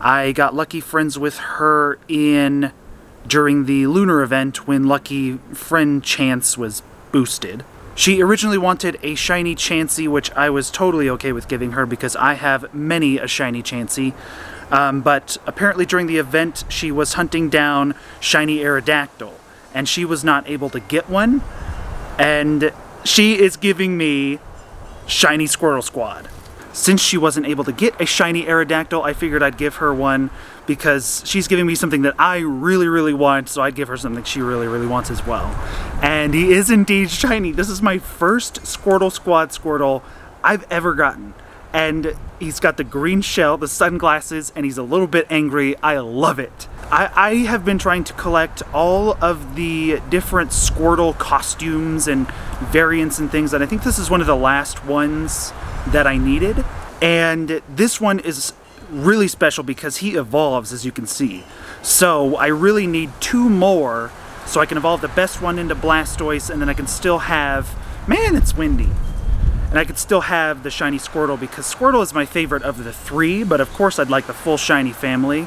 I got lucky friends with her in during the lunar event when lucky friend chance was boosted. She originally wanted a shiny Chansey, which I was totally okay with giving her because I have many a shiny Chansey. Um, but apparently during the event, she was hunting down shiny Aerodactyl, and she was not able to get one. And she is giving me shiny Squirtle Squad. Since she wasn't able to get a shiny Aerodactyl, I figured I'd give her one because she's giving me something that I really, really want, so I'd give her something she really, really wants as well. And he is indeed [LAUGHS] shiny. This is my first Squirtle Squad Squirtle I've ever gotten and he's got the green shell, the sunglasses, and he's a little bit angry. I love it. I, I, have been trying to collect all of the different Squirtle costumes and variants and things, and I think this is one of the last ones that I needed. And this one is really special because he evolves, as you can see. So I really need two more so I can evolve the best one into Blastoise, and then I can still have... Man, it's windy and I could still have the shiny Squirtle because Squirtle is my favorite of the three, but of course I'd like the full shiny family.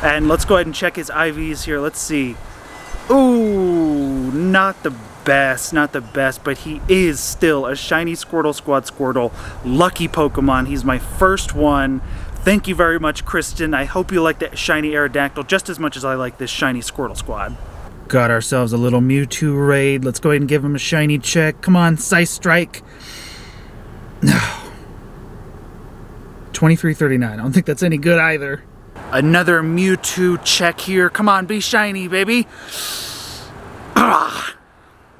And let's go ahead and check his IVs here. Let's see. Ooh, not the best, not the best, but he is still a shiny Squirtle Squad Squirtle. Lucky Pokemon. He's my first one. Thank you very much, Kristen. I hope you like the shiny Aerodactyl just as much as I like this shiny Squirtle Squad. Got ourselves a little Mewtwo raid. Let's go ahead and give him a shiny check. Come on, Size Strike. [SIGHS] No. 2339. I don't think that's any good either. Another Mewtwo check here. Come on, be shiny, baby. [SIGHS]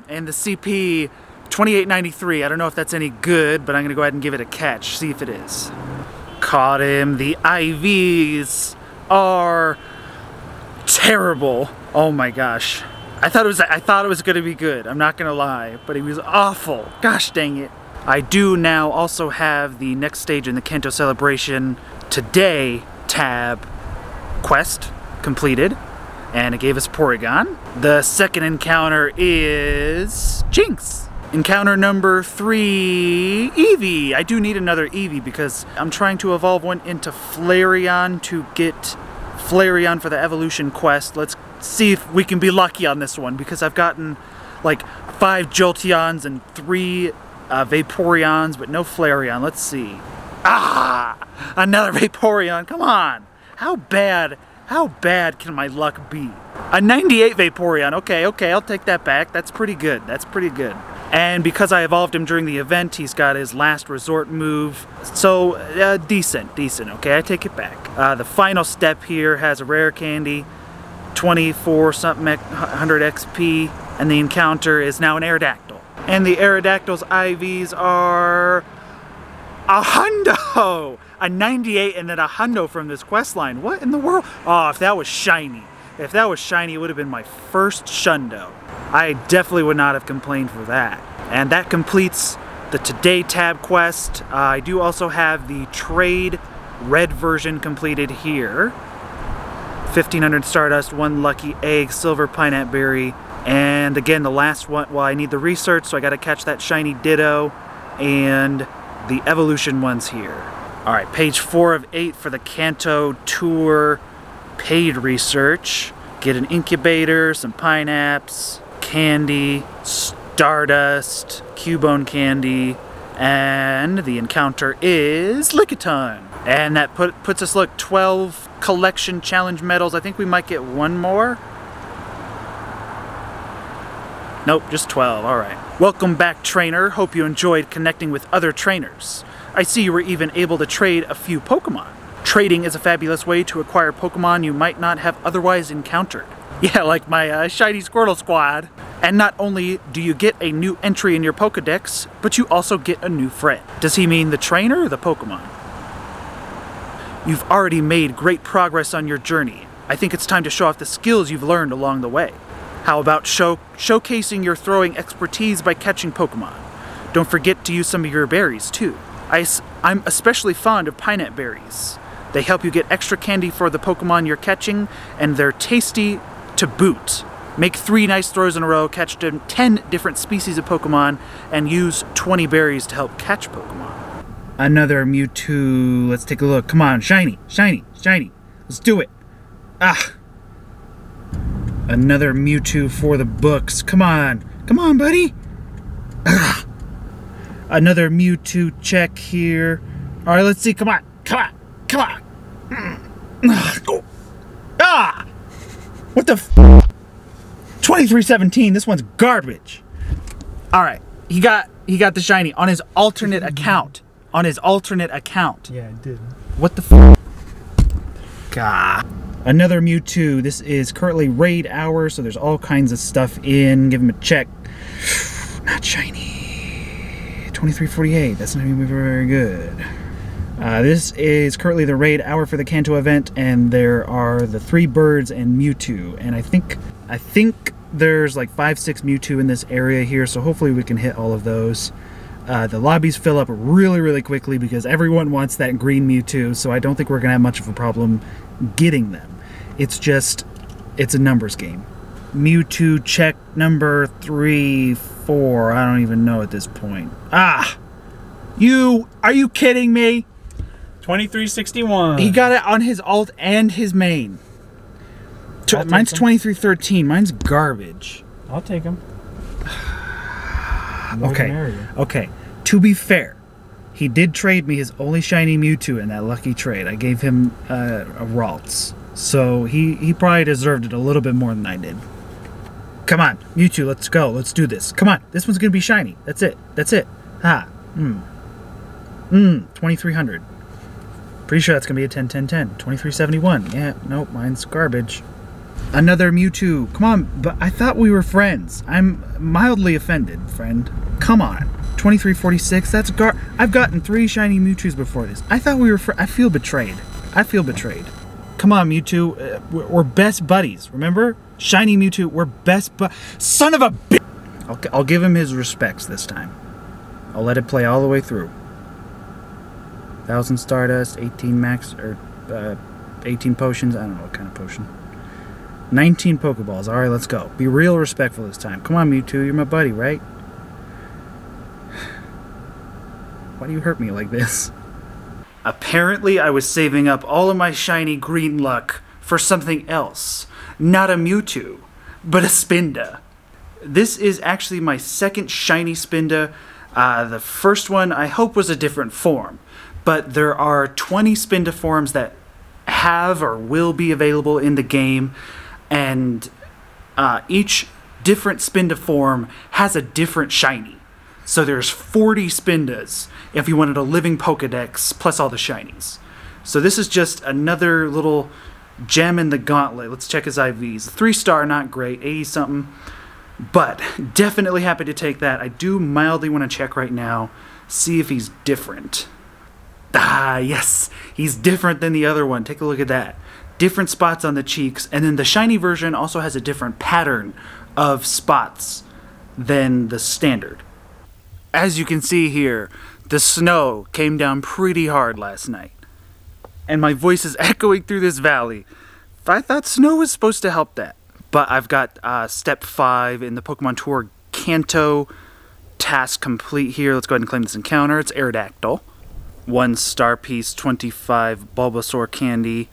And the CP 2893. I don't know if that's any good, but I'm going to go ahead and give it a catch. See if it is. Caught him. The IVs are terrible. Oh my gosh. I thought it was I thought it was going to be good. I'm not going to lie, but he was awful. Gosh dang it. I do now also have the next stage in the Kanto Celebration Today tab quest completed, and it gave us Porygon. The second encounter is Jynx. Encounter number three, Eevee. I do need another Eevee because I'm trying to evolve one into Flareon to get Flareon for the evolution quest. Let's see if we can be lucky on this one because I've gotten like five Jolteons and three uh, Vaporeons, but no Flareon. Let's see. Ah! Another [LAUGHS] Vaporeon. Come on. How bad, how bad can my luck be? A 98 Vaporeon. Okay, okay, I'll take that back. That's pretty good. That's pretty good. And because I evolved him during the event, he's got his last resort move. So, uh, decent, decent. Okay, I take it back. Uh, the final step here has a rare candy, 24 something 100 XP, and the encounter is now an Aerodactyl. And the Aerodactyl's IVs are a hundo! A 98 and then a hundo from this quest line. What in the world? Oh, if that was shiny. If that was shiny, it would have been my first shundo. I definitely would not have complained for that. And that completes the Today tab quest. Uh, I do also have the trade red version completed here. 1500 Stardust, one lucky egg, silver pineapple berry, and again, the last one, well, I need the research, so I got to catch that shiny Ditto and the evolution ones here. All right, page four of eight for the Kanto Tour paid research. Get an incubator, some pineapps, candy, stardust, Cubone candy, and the encounter is Lickitung. And that put, puts us, look, 12 collection challenge medals. I think we might get one more. Nope, just 12. All right. Welcome back, trainer. Hope you enjoyed connecting with other trainers. I see you were even able to trade a few Pokemon. Trading is a fabulous way to acquire Pokemon you might not have otherwise encountered. [LAUGHS] Yeah, like my uh, Shiny Squirtle Squad. And not only do you get a new entry in your Pokedex, but you also get a new friend. Does he mean the trainer or the Pokemon? You've already made great progress on your journey. I think it's time to show off the skills you've learned along the way. How about show showcasing your throwing expertise by catching Pokemon? Don't forget to use some of your berries too. I, am especially fond of Pinap berries. They help you get extra candy for the Pokemon you're catching, and they're tasty to boot. Make three nice throws in a row, catch 10 different species of Pokemon, and use 20 berries to help catch Pokemon. Another Mewtwo. Let's take a look. Come on, shiny, shiny, shiny. Let's do it. Ah. Another Mewtwo for the books. Come on. Come on, buddy. Ah. Another Mewtwo check here. All right, let's see. Come on. Come on. Come on. Mm. Ah. What the f 2317, this one's garbage. All right, he got he got the shiny on his alternate account. On his alternate account. Yeah, I did. What the f God. Another Mewtwo. This is currently raid hour, so there's all kinds of stuff in. Give him a check. [SIGHS] Not shiny. 2348. That's not even very good. Uh, this is currently the raid hour for the Kanto event, and there are the three birds and Mewtwo. And I think I think there's like five, six Mewtwo in this area here, so hopefully we can hit all of those. Uh, the lobbies fill up really, really quickly because everyone wants that green Mewtwo, so I don't think we're gonna have much of a problem getting them. It's just, it's a numbers game. Mewtwo check number three, four. I don't even know at this point. Ah, you are you kidding me? 2361. He got it on his alt and his main. mine's 2313. Mine's garbage. I'll take him. [SIGHS] okay. Okay. To be fair, he did trade me his only shiny Mewtwo in that lucky trade. I gave him uh, a Ralts. So he, he probably deserved it a little bit more than I did. Come on, Mewtwo, let's go. Let's do this. Come on. This one's going to be shiny. That's it. That's it. Ha. Hmm. Hmm. 2300. Pretty sure that's going to be a 10 10 10. 2371. Yeah, nope, mine's garbage. Another Mewtwo. Come on, but I thought we were friends. I'm mildly offended, friend. Come on. 2346. That's gar. I've gotten three shiny Mewtwo's before this. I thought we were. Fr- I feel betrayed. I feel betrayed. Come on, Mewtwo. Uh, we're, best buddies. Remember? Shiny Mewtwo. We're best bu- Son of a bitch. I'll, I'll give him his respects this time. I'll let it play all the way through. Thousand Stardust, 18 max, or uh, 18 potions. I don't know what kind of potion. 19 Pokeballs. Alright, let's go. Be real respectful this time. Come on, Mewtwo. You're my buddy, right? [SIGHS] Why do you hurt me like this? Apparently, I was saving up all of my shiny green luck for something else. Not a Mewtwo, but a Spinda. This is actually my second shiny Spinda. Uh, the first one I hope was a different form but there are 20 spindiforms that have or will be available in the game, and uh, each different spindiform has a different shiny. So there's 40 spindas if you wanted a living Pokedex plus all the shinies. So this is just another little gem in the gauntlet. Let's check his IVs. Three star, not great, 80 something. But definitely happy to take that. I do mildly want to check right now, see if he's different. Ah, yes, he's different than the other one. Take a look at that. Different spots on the cheeks, and then the shiny version also has a different pattern of spots than the standard. As you can see here, the snow came down pretty hard last night. And my voice is [LAUGHS] echoing through this valley. I thought snow was supposed to help that. But I've got uh, step 5 in the Pokemon Tour Kanto task complete here. Let's go ahead and claim this encounter. It's Aerodactyl one star piece, 25 Bulbasaur candy,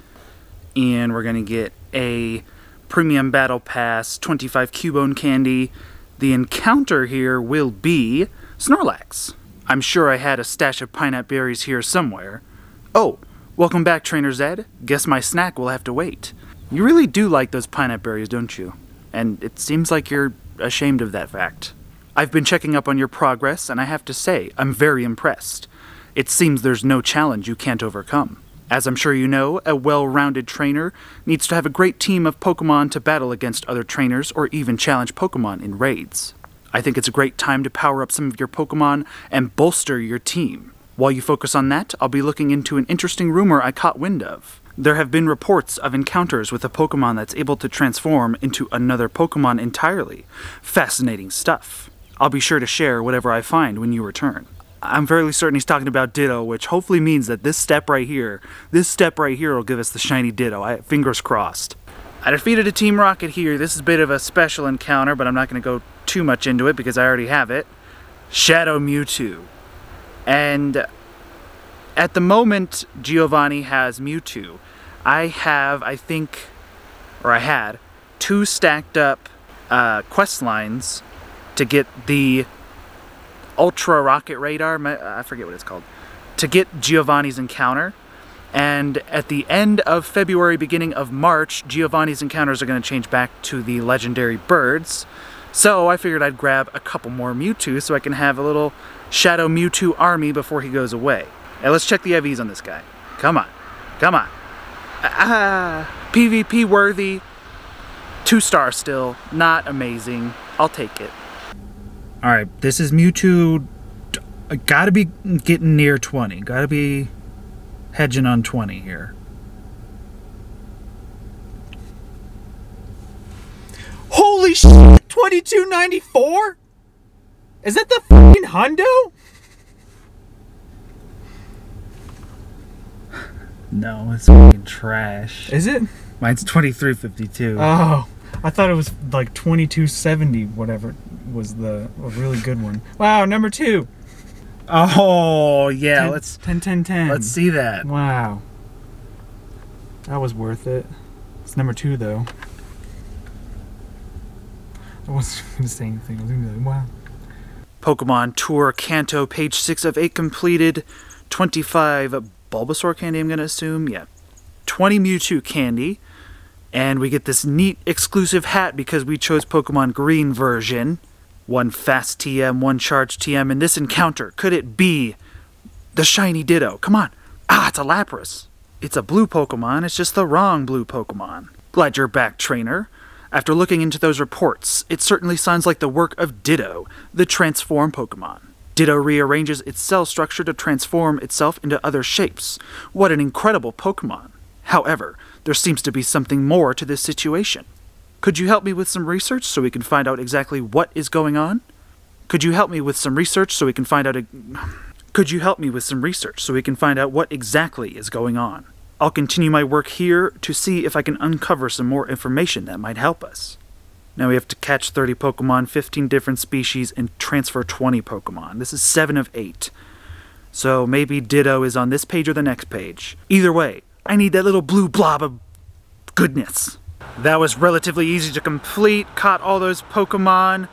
and we're going to get a premium battle pass, 25 Cubone candy. The encounter here will be Snorlax. I'm sure I had a stash of pineapple berries here somewhere. Oh, Welcome back, Trainer Zed. Guess my snack will have to wait. You really do like those pineapple berries, don't you? And it seems like you're ashamed of that fact. I've been checking up on your progress, and I have to say, I'm very impressed. It seems there's no challenge you can't overcome. As I'm sure you know, a well rounded trainer needs to have a great team of Pokemon to battle against other trainers or even challenge Pokemon in raids. I think it's a great time to power up some of your Pokemon and bolster your team. While you focus on that, I'll be looking into an interesting rumor I caught wind of. There have been reports of encounters with a Pokemon that's able to transform into another Pokemon entirely. Fascinating stuff. I'll be sure to share whatever I find when you return. I'm fairly certain he's talking about Ditto, which hopefully means that this step right here, this step right here will give us the shiny Ditto. I, fingers crossed. I defeated a Team Rocket here. This is a bit of a special encounter, but I'm not going to go too much into it because I already have it. Shadow Mewtwo. And at the moment, Giovanni has Mewtwo. I have, I think, or I had, two stacked up uh, quest lines to get the Ultra Rocket Radar, I forget what it's called, to get Giovanni's encounter. And at the end of February, beginning of March, Giovanni's encounters are going to change back to the legendary birds. So I figured I'd grab a couple more Mewtwo so I can have a little Shadow Mewtwo army before he goes away. Now let's check the IVs on this guy. Come on. Come on. Ah, PvP worthy. Two star still. Not amazing. I'll take it. Alright, this is Mewtwo. Gotta be getting near 20. Gotta be hedging on 20 here. Holy shit! 2294? Is that the fucking hundo? No, it's fucking trash. Is it? Mine's 2352. Oh, I thought it was like 2270, whatever was the a really good one. Wow, number two. Oh yeah, 10, let's 10 10 10. let's see that. Wow. That was worth it. It's number two though. I wasn't gonna say anything. I was gonna be like, wow. Pokemon Tour Kanto, page 6 of 8 completed. 25 Bulbasaur candy, I'm going to assume. Yeah. 20 Mewtwo candy. And we get this neat exclusive hat because we chose Pokemon Green version. One fast TM, one charge TM in this encounter. Could it be the shiny Ditto? Come on. Ah, it's a Lapras. It's a blue Pokemon. It's just the wrong blue Pokemon. Glad you're back, trainer. After looking into those reports, it certainly sounds like the work of Ditto, the transform Pokemon. Ditto rearranges its cell structure to transform itself into other shapes. What an incredible Pokemon. However, there seems to be something more to this situation. Could you help me with some research so we can find out exactly what is going on? Could you help me with some research so we can find out a... Could you help me with some research so we can find out what exactly is going on? I'll continue my work here to see if I can uncover some more information that might help us. Now we have to catch 30 Pokemon, 15 different species, and transfer 20 Pokemon. This is 7 of 8. So maybe Ditto is on this page or the next page. Either way, I need that little blue blob of goodness. That was relatively easy to complete. Caught all those Pokemon,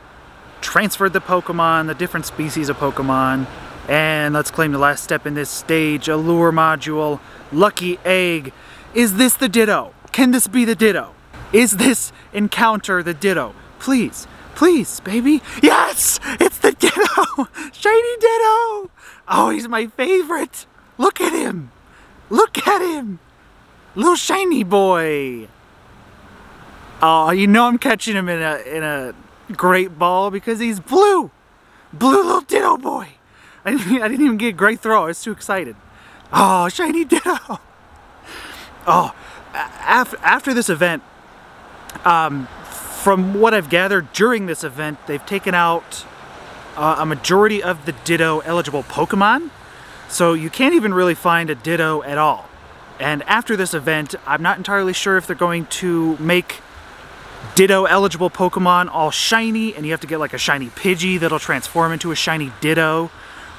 transferred the Pokemon, the different species of Pokemon, and let's claim the last step in this stage, Allure module, lucky egg. Is this the Ditto? Can this be the Ditto? Is this encounter the Ditto? Please, please, baby. Yes, it's the Ditto, [LAUGHS] shiny Ditto. Oh, he's my favorite. Look at him. Look at him. Little shiny boy. Oh, you know I'm catching him in a in a great ball because he's blue. Blue little Ditto boy. I [LAUGHS] didn't, I didn't even get a great throw. I was too excited. Oh, shiny Ditto. [LAUGHS] Oh, after, after this event, um, from what I've gathered during this event, they've taken out uh, a majority of the Ditto eligible Pokemon. So you can't even really find a Ditto at all. And after this event, I'm not entirely sure if they're going to make Ditto eligible Pokemon all shiny and you have to get like a shiny Pidgey that'll transform into a shiny Ditto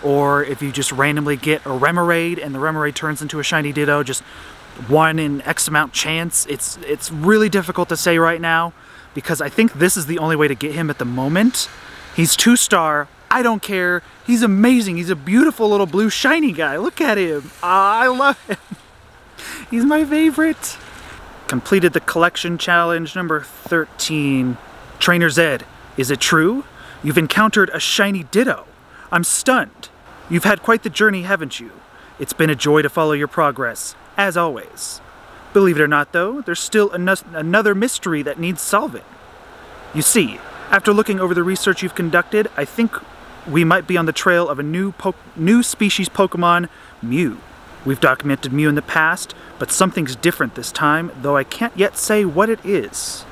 or if you just randomly get a Remoraid and the Remoraid turns into a shiny Ditto, just one in X amount chance. It's it's really difficult to say right now because I think this is the only way to get him at the moment. He's two star. I don't care. He's amazing. He's a beautiful little blue shiny guy. Look at him. I love him. [LAUGHS] He's my favorite. Completed the collection challenge number 13. Trainer Zed, is it true? You've encountered a shiny Ditto. I'm stunned. You've had quite the journey, haven't you? It's been a joy to follow your progress, as always. Believe it or not, though, there's still an another mystery that needs solving. You see, after looking over the research you've conducted, I think we might be on the trail of a new, new species Pokemon, Mew. We've documented Mew in the past, but something's different this time, though I can't yet say what it is.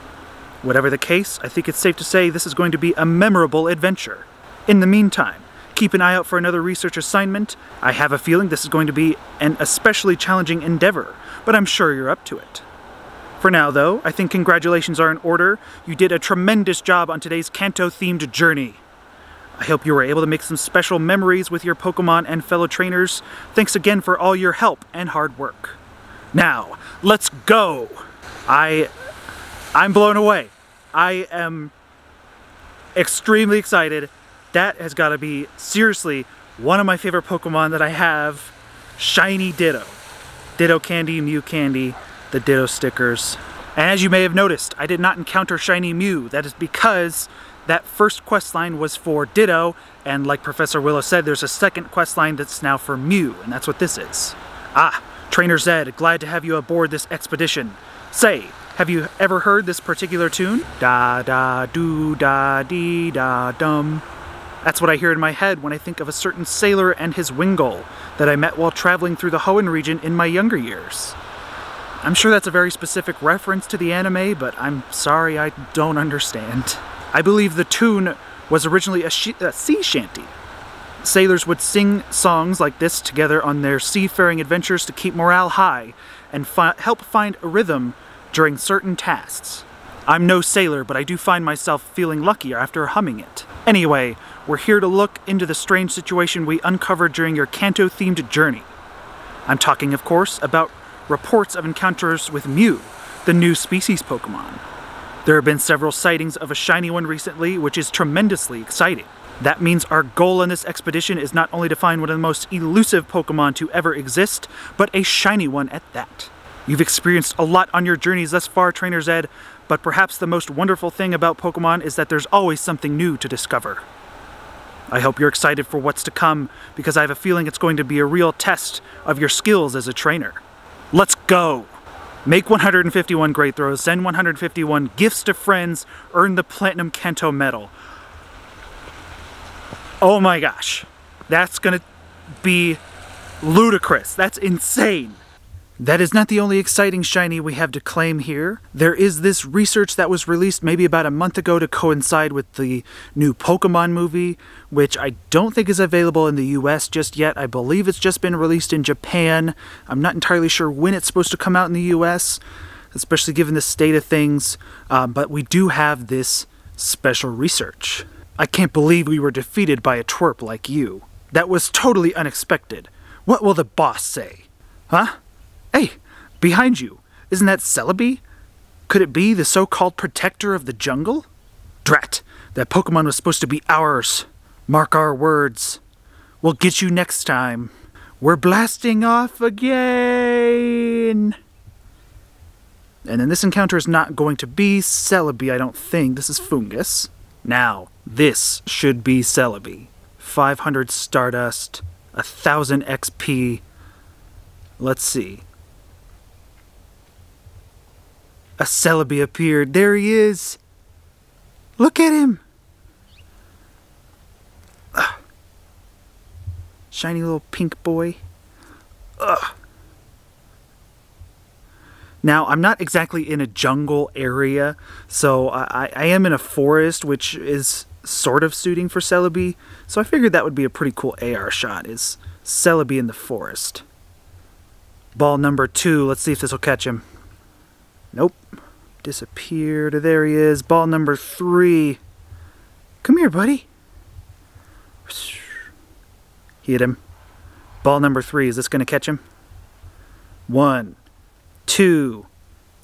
Whatever the case, I think it's safe to say this is going to be a memorable adventure. In the meantime, keep an eye out for another research assignment. I have a feeling this is going to be an especially challenging endeavor, but I'm sure you're up to it. For now, though, I think congratulations are in order. You did a tremendous job on today's Kanto-themed journey. I hope you were able to make some special memories with your Pokemon and fellow trainers. Thanks again for all your help and hard work. Now, let's go! I... I'm blown away. I am extremely excited. That has got to be, seriously, one of my favorite Pokemon that I have. Shiny Ditto. Ditto Candy, Mew Candy the Ditto stickers. And as you may have noticed, I did not encounter Shiny Mew. That is because that first quest line was for Ditto, and like Professor Willow said, there's a second quest line that's now for Mew, and that's what this is. Ah, Trainer Zed, glad to have you aboard this expedition. Say, have you ever heard this particular tune? Da da do da dee da dum. That's what I hear in my head when I think of a certain sailor and his Wingull that I met while traveling through the Hoenn region in my younger years. I'm sure that's a very specific reference to the anime, but I'm sorry I don't understand. I believe the tune was originally a, a sea shanty. Sailors would sing songs like this together on their seafaring adventures to keep morale high and fi help find a rhythm during certain tasks. I'm no sailor, but I do find myself feeling luckier after humming it. Anyway, we're here to look into the strange situation we uncovered during your Kanto-themed journey. I'm talking, of course, about reports of encounters with Mew, the new species Pokemon. There have been several sightings of a shiny one recently, which is tremendously exciting. That means our goal in this expedition is not only to find one of the most elusive Pokemon to ever exist, but a shiny one at that. You've experienced a lot on your journeys thus far, Trainer Zed, but perhaps the most wonderful thing about Pokemon is that there's always something new to discover. I hope you're excited for what's to come, because I have a feeling it's going to be a real test of your skills as a trainer. Let's go! Make 151 great throws, send 151 gifts to friends, earn the Platinum Kanto medal. Oh my gosh. That's gonna be ludicrous. That's insane. That is not the only exciting shiny we have to claim here. There is this research that was released maybe about a month ago to coincide with the new Pokemon movie, which I don't think is available in the US just yet. I believe it's just been released in Japan. I'm not entirely sure when it's supposed to come out in the US, especially given the state of things, um, but we do have this special research. I can't believe we were defeated by a twerp like you. That was totally unexpected. What will the boss say? Huh? Hey, behind you. Isn't that Celebi? Could it be the so-called protector of the jungle? Drat, that Pokemon was supposed to be ours. Mark our words. We'll get you next time. We're blasting off again! And then this encounter is not going to be Celebi, I don't think. This is Fungus. Now, this should be Celebi. 500 Stardust, 1000 XP. Let's see. A Celebi appeared. There he is. Look at him. Ugh. Shiny little pink boy. Ugh. Now, I'm not exactly in a jungle area, so I, I am in a forest, which is sort of suiting for Celebi, so I figured that would be a pretty cool AR shot, is Celebi in the forest. Ball number two, let's see if this will catch him. Nope. Disappeared. There he is. Ball number three. Come here, buddy. Hit him. Ball number three. Is this going to catch him? One, two,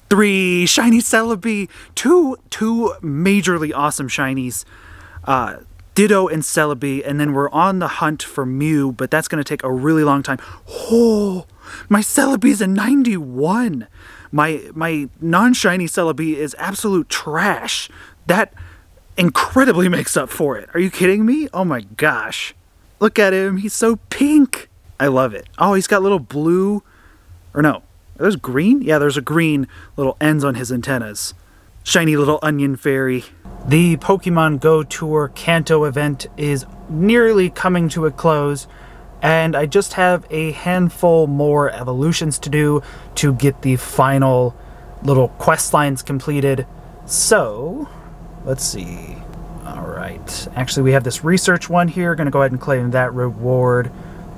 three. Shiny Celebi. Two, two majorly awesome shinies. Uh, Ditto and Celebi. And then we're on the hunt for Mew, but that's going to take a really long time. Oh, My Celebi's a 91. My my non-shiny Celebi is absolute trash. That incredibly makes up for it. Are you kidding me? Oh my gosh. Look at him. He's so pink. I love it. Oh, he's got little blue or no. There's green? Yeah, there's a green little ends on his antennas. Shiny little onion fairy. The Pokemon Go Tour Kanto event is nearly coming to a close, and I just have a handful more evolutions to do to get the final little quest lines completed. So, let's see. Alright, actually we have this research one here. Gonna go ahead and claim that reward.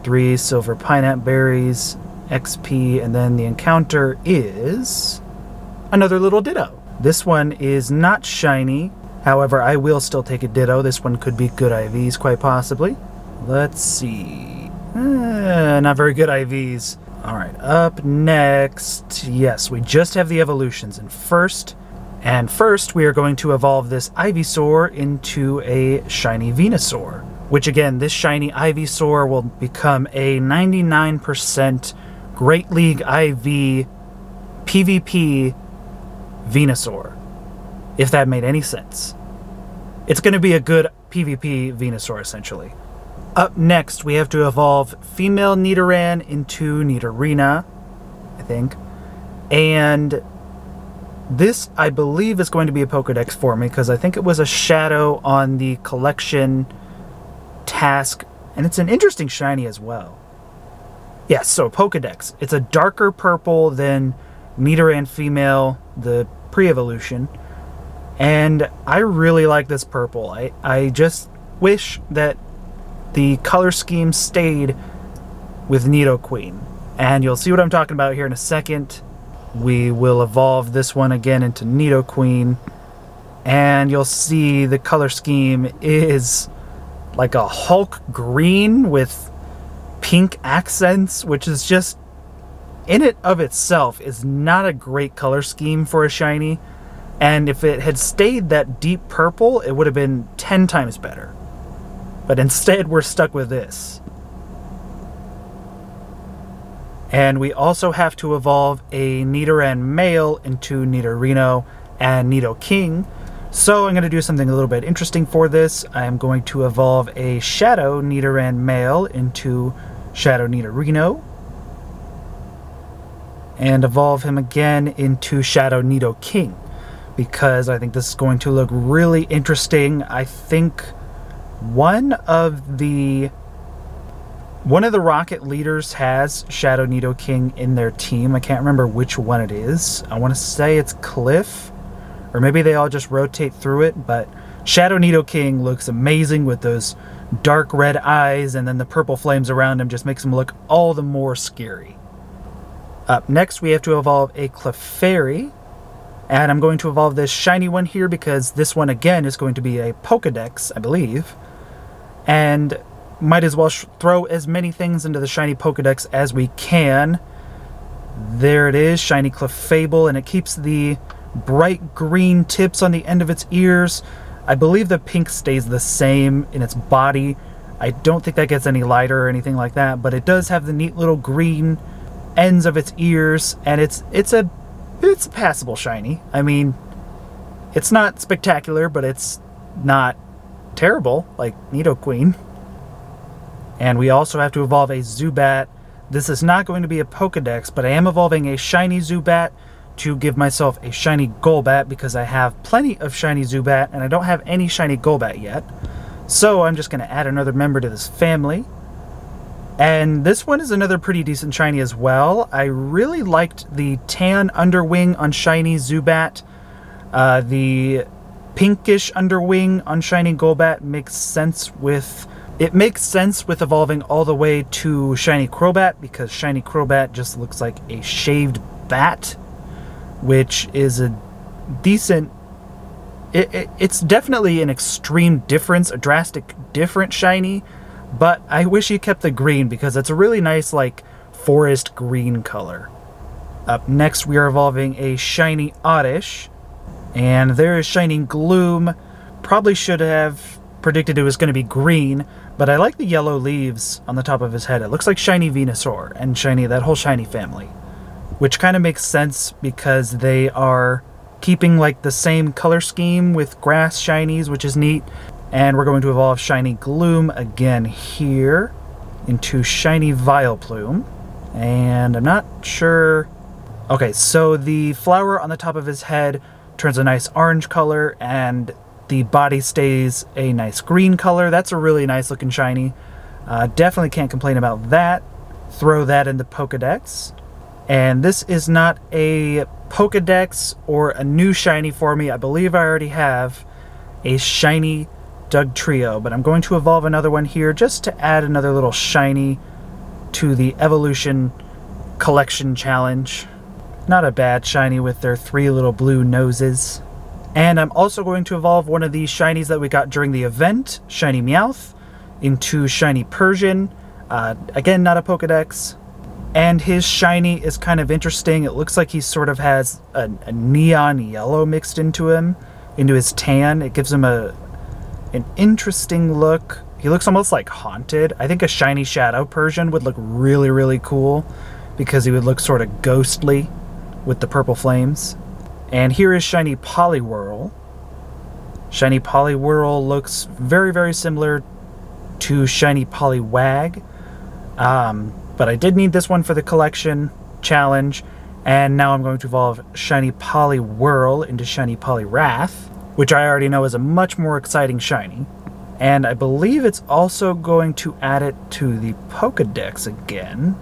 Three silver pineapple berries, XP, and then the encounter is another little ditto. This one is not shiny, however, I will still take a ditto. This one could be good IVs, quite possibly. Let's see. Eh, not very good IVs. Alright, up next. Yes, we just have the evolutions. And first, and first, we are going to evolve this Ivysaur into a shiny Venusaur. Which again, this shiny Ivysaur will become a 99% Great League IV PvP Venusaur. If that made any sense. It's going to be a good PvP Venusaur, essentially. Up next, we have to evolve female Nidoran into Nidorina, I think. And this, I believe, is going to be a Pokedex for me because I think it was a shadow on the collection task, and it's an interesting shiny as well. Yes, so Pokedex. It's a darker purple than Nidoran female, the pre-evolution. And I really like this purple. I, I just wish that the color scheme stayed with Nidoqueen. And you'll see what I'm talking about here in a second. We will evolve this one again into Nidoqueen. And you'll see the color scheme is like a Hulk green with pink accents, which is just in it of itself is not a great color scheme for a shiny. And if it had stayed that deep purple, it would have been 10 times better. But instead, we're stuck with this. And we also have to evolve a Nidoran male into Nidorino and Nidoking. So I'm going to do something a little bit interesting for this. I'm going to evolve a Shadow Nidoran male into Shadow Nidorino. And evolve him again into Shadow Nidoking. Because I think this is going to look really interesting. I think one of the one of the rocket leaders has Shadow Nidoking in their team. I can't remember which one it is. I want to say it's Cliff, or maybe they all just rotate through it. But Shadow Nidoking looks amazing with those dark red eyes, and then the purple flames around him just makes him look all the more scary. Up next, we have to evolve a Clefairy. And I'm going to evolve this shiny one here because this one again is going to be a Pokedex, I believe. And might as well throw as many things into the shiny Pokedex as we can. There it is, shiny Clefable, and it keeps the bright green tips on the end of its ears. I believe the pink stays the same in its body. I don't think that gets any lighter or anything like that, but it does have the neat little green ends of its ears, and it's it's a it's a passable shiny. I mean, it's not spectacular, but it's not terrible like Nidoqueen. And we also have to evolve a Zubat. This is not going to be a Pokedex, but I am evolving a shiny Zubat to give myself a shiny Golbat because I have plenty of shiny Zubat and I don't have any shiny Golbat yet. So I'm just going to add another member to this family. And this one is another pretty decent shiny as well. I really liked the tan underwing on shiny Zubat. Uh, the pinkish underwing on shiny Golbat makes sense with it makes sense with evolving all the way to Shiny Crobat because Shiny Crobat just looks like a shaved bat, which is a decent. It, it, it's definitely an extreme difference, a drastic different shiny, but I wish you kept the green because it's a really nice, like, forest green color. Up next, we are evolving a shiny Oddish, and there is Shining Gloom. Probably should have predicted it was going to be green, but I like the yellow leaves on the top of his head. It looks like shiny Venusaur and shiny that whole shiny family, which kind of makes sense because they are keeping like the same color scheme with grass shinies, which is neat. And we're going to evolve shiny Gloom again here into shiny Vileplume. And I'm not sure. Okay, so the flower on the top of his head turns a nice orange color, and the body stays a nice green color. That's a really nice looking shiny. Uh, definitely can't complain about that. Throw that in the Pokedex. And this is not a Pokedex or a new shiny for me. I believe I already have a shiny Dugtrio, but I'm going to evolve another one here just to add another little shiny to the Evolution Collection Challenge. Not a bad shiny with their three little blue noses. And I'm also going to evolve one of these shinies that we got during the event, Shiny Meowth, into Shiny Persian. Uh, again, not a Pokedex. And his shiny is kind of interesting. It looks like he sort of has a, a neon yellow mixed into him, into his tan. It gives him a an interesting look. He looks almost like haunted. I think a shiny shadow Persian would look really, really cool because he would look sort of ghostly with the purple flames. And here is Shiny Poliwhirl. Shiny Poliwhirl looks very, very similar to Shiny Poliwag. Um, but I did need this one for the collection challenge. And now I'm going to evolve Shiny Poliwhirl into Shiny Poliwrath, which I already know is a much more exciting shiny. And I believe it's also going to add it to the Pokedex again.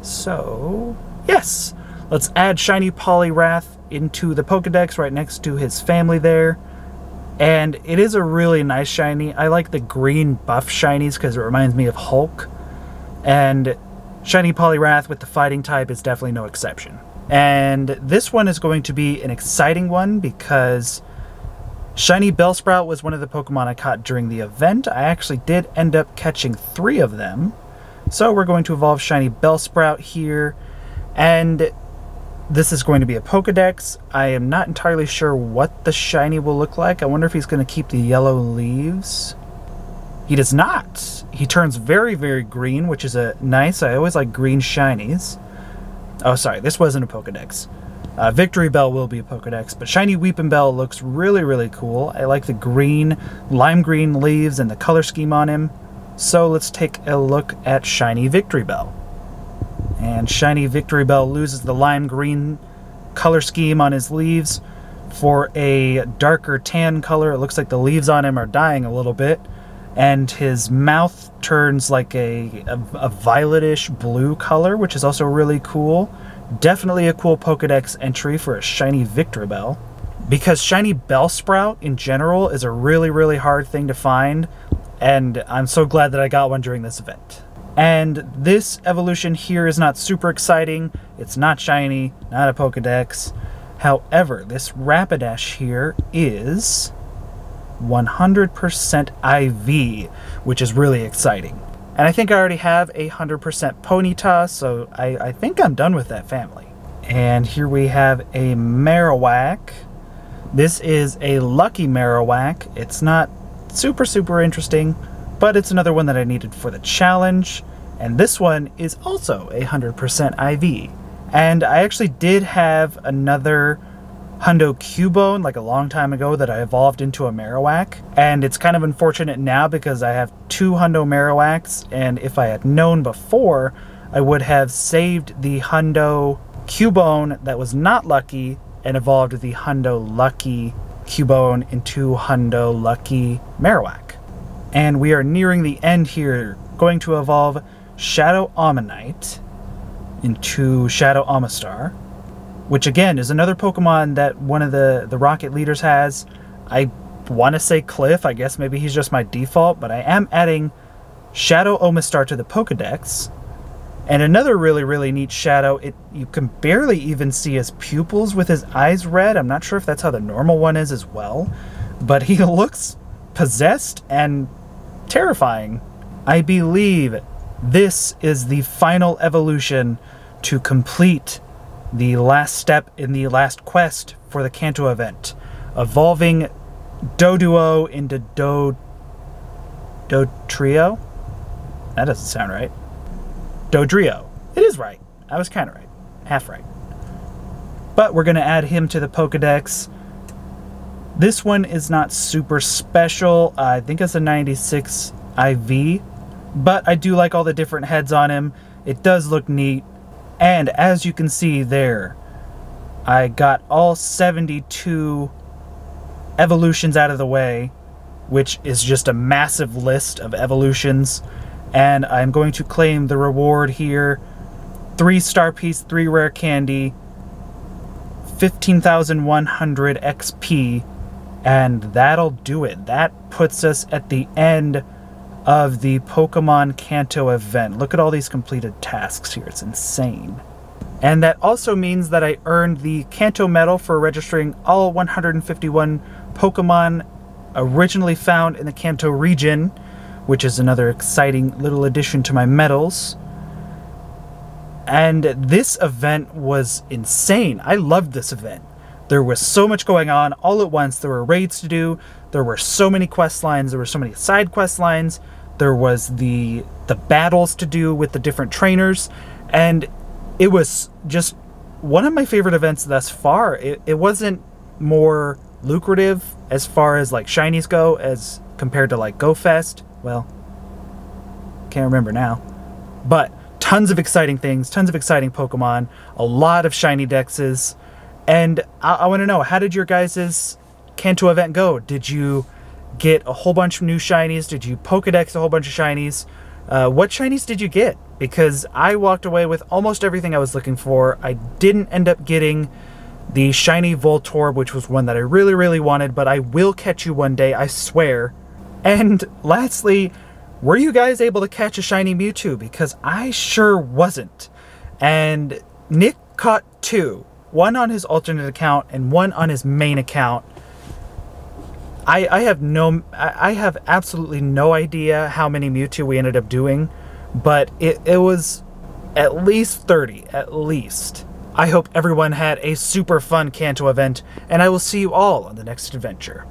So, yes, Let's add Shiny Poliwrath into the Pokedex right next to his family there. And it is a really nice shiny. I like the green buff shinies because it reminds me of Hulk. And Shiny Poliwrath with the fighting type is definitely no exception. And this one is going to be an exciting one because Shiny Bellsprout was one of the Pokemon I caught during the event. I actually did end up catching three of them. So we're going to evolve Shiny Bellsprout here. And this is going to be a Pokedex. I am not entirely sure what the shiny will look like. I wonder if he's going to keep the yellow leaves. He does not. He turns very, very green, which is a nice. I always like green shinies. Oh, sorry, this wasn't a Pokedex. Uh, Bell will be a Pokedex, but Shiny Weepinbell looks really, really cool. I like the green, lime green leaves and the color scheme on him. So let's take a look at Shiny Victreebel. And Shiny Victreebel loses the lime green color scheme on his leaves for a darker tan color. It looks like the leaves on him are dying a little bit. And his mouth turns like a, a, a violetish blue color, which is also really cool. Definitely a cool Pokedex entry for a shiny Victreebel. Because shiny Bellsprout in general is a really, really hard thing to find, and I'm so glad that I got one during this event. And this evolution here is not super exciting. It's not shiny, not a Pokedex. However, this Rapidash here is 100% IV, which is really exciting. And I think I already have a 100% Ponyta, so I, I think I'm done with that family. And here we have a Marowak. This is a Lucky Marowak. It's not super, super interesting, but it's another one that I needed for the challenge. And this one is also a 100% IV. And I actually did have another Hundo Cubone like a long time ago that I evolved into a Marowak. And it's kind of unfortunate now because I have two Hundo Marowaks, and if I had known before, I would have saved the Hundo Cubone that was not lucky and evolved the Hundo Lucky Cubone into Hundo Lucky Marowak. And we are nearing the end here, going to evolve Shadow Omanyte into Shadow Omastar, which again is another Pokemon that one of the, the Rocket leaders has. I want to say Cliff, I guess maybe he's just my default, but I am adding Shadow Omastar to the Pokedex. And another really, really neat shadow, it you can barely even see his pupils with his eyes red. I'm not sure if that's how the normal one is as well, but he [LAUGHS] looks possessed and terrifying. I believe this is the final evolution to complete the last step in the last quest for the Kanto event, evolving Doduo into Do Trio. That doesn't sound right. Dodrio. It is right. I was kind of right. Half right. But we're going to add him to the Pokedex. This one is not super special. I think it's a 96 IV. But I do like all the different heads on him. It does look neat. And as you can see there, I got all 72 evolutions out of the way, which is just a massive list of evolutions. And I'm going to claim the reward here. Three star piece, three rare candy, 15,100 XP, and that'll do it. That puts us at the end of the Pokemon Kanto event. Look at all these completed tasks here. It's insane. And that also means that I earned the Kanto medal for registering all 151 Pokemon originally found in the Kanto region, which is another exciting little addition to my medals. And this event was insane. I loved this event. There was so much going on all at once. There were raids to do. There were so many quest lines. There were so many side quest lines. There was the the battles to do with the different trainers, and it was just one of my favorite events thus far. It, it wasn't more lucrative as far as like shinies go as compared to like Go Fest. Well, can't remember now, but tons of exciting things, tons of exciting Pokemon, a lot of shiny dexes. And I, I want to know, how did your guys' Kanto event go? Did you get a whole bunch of new shinies? Did you Pokedex a whole bunch of shinies? Uh, what shinies did you get? Because I walked away with almost everything I was looking for. I didn't end up getting the shiny Voltorb, which was one that I really, really wanted, but I will catch you one day, I swear. And [LAUGHS] lastly, were you guys able to catch a shiny Mewtwo? Because I sure wasn't. And Nick caught two one on his alternate account and one on his main account. I, I have no I have absolutely no idea how many Mewtwo we ended up doing, but it, it was at least 30, at least. I hope everyone had a super fun Kanto event, and I will see you all on the next adventure.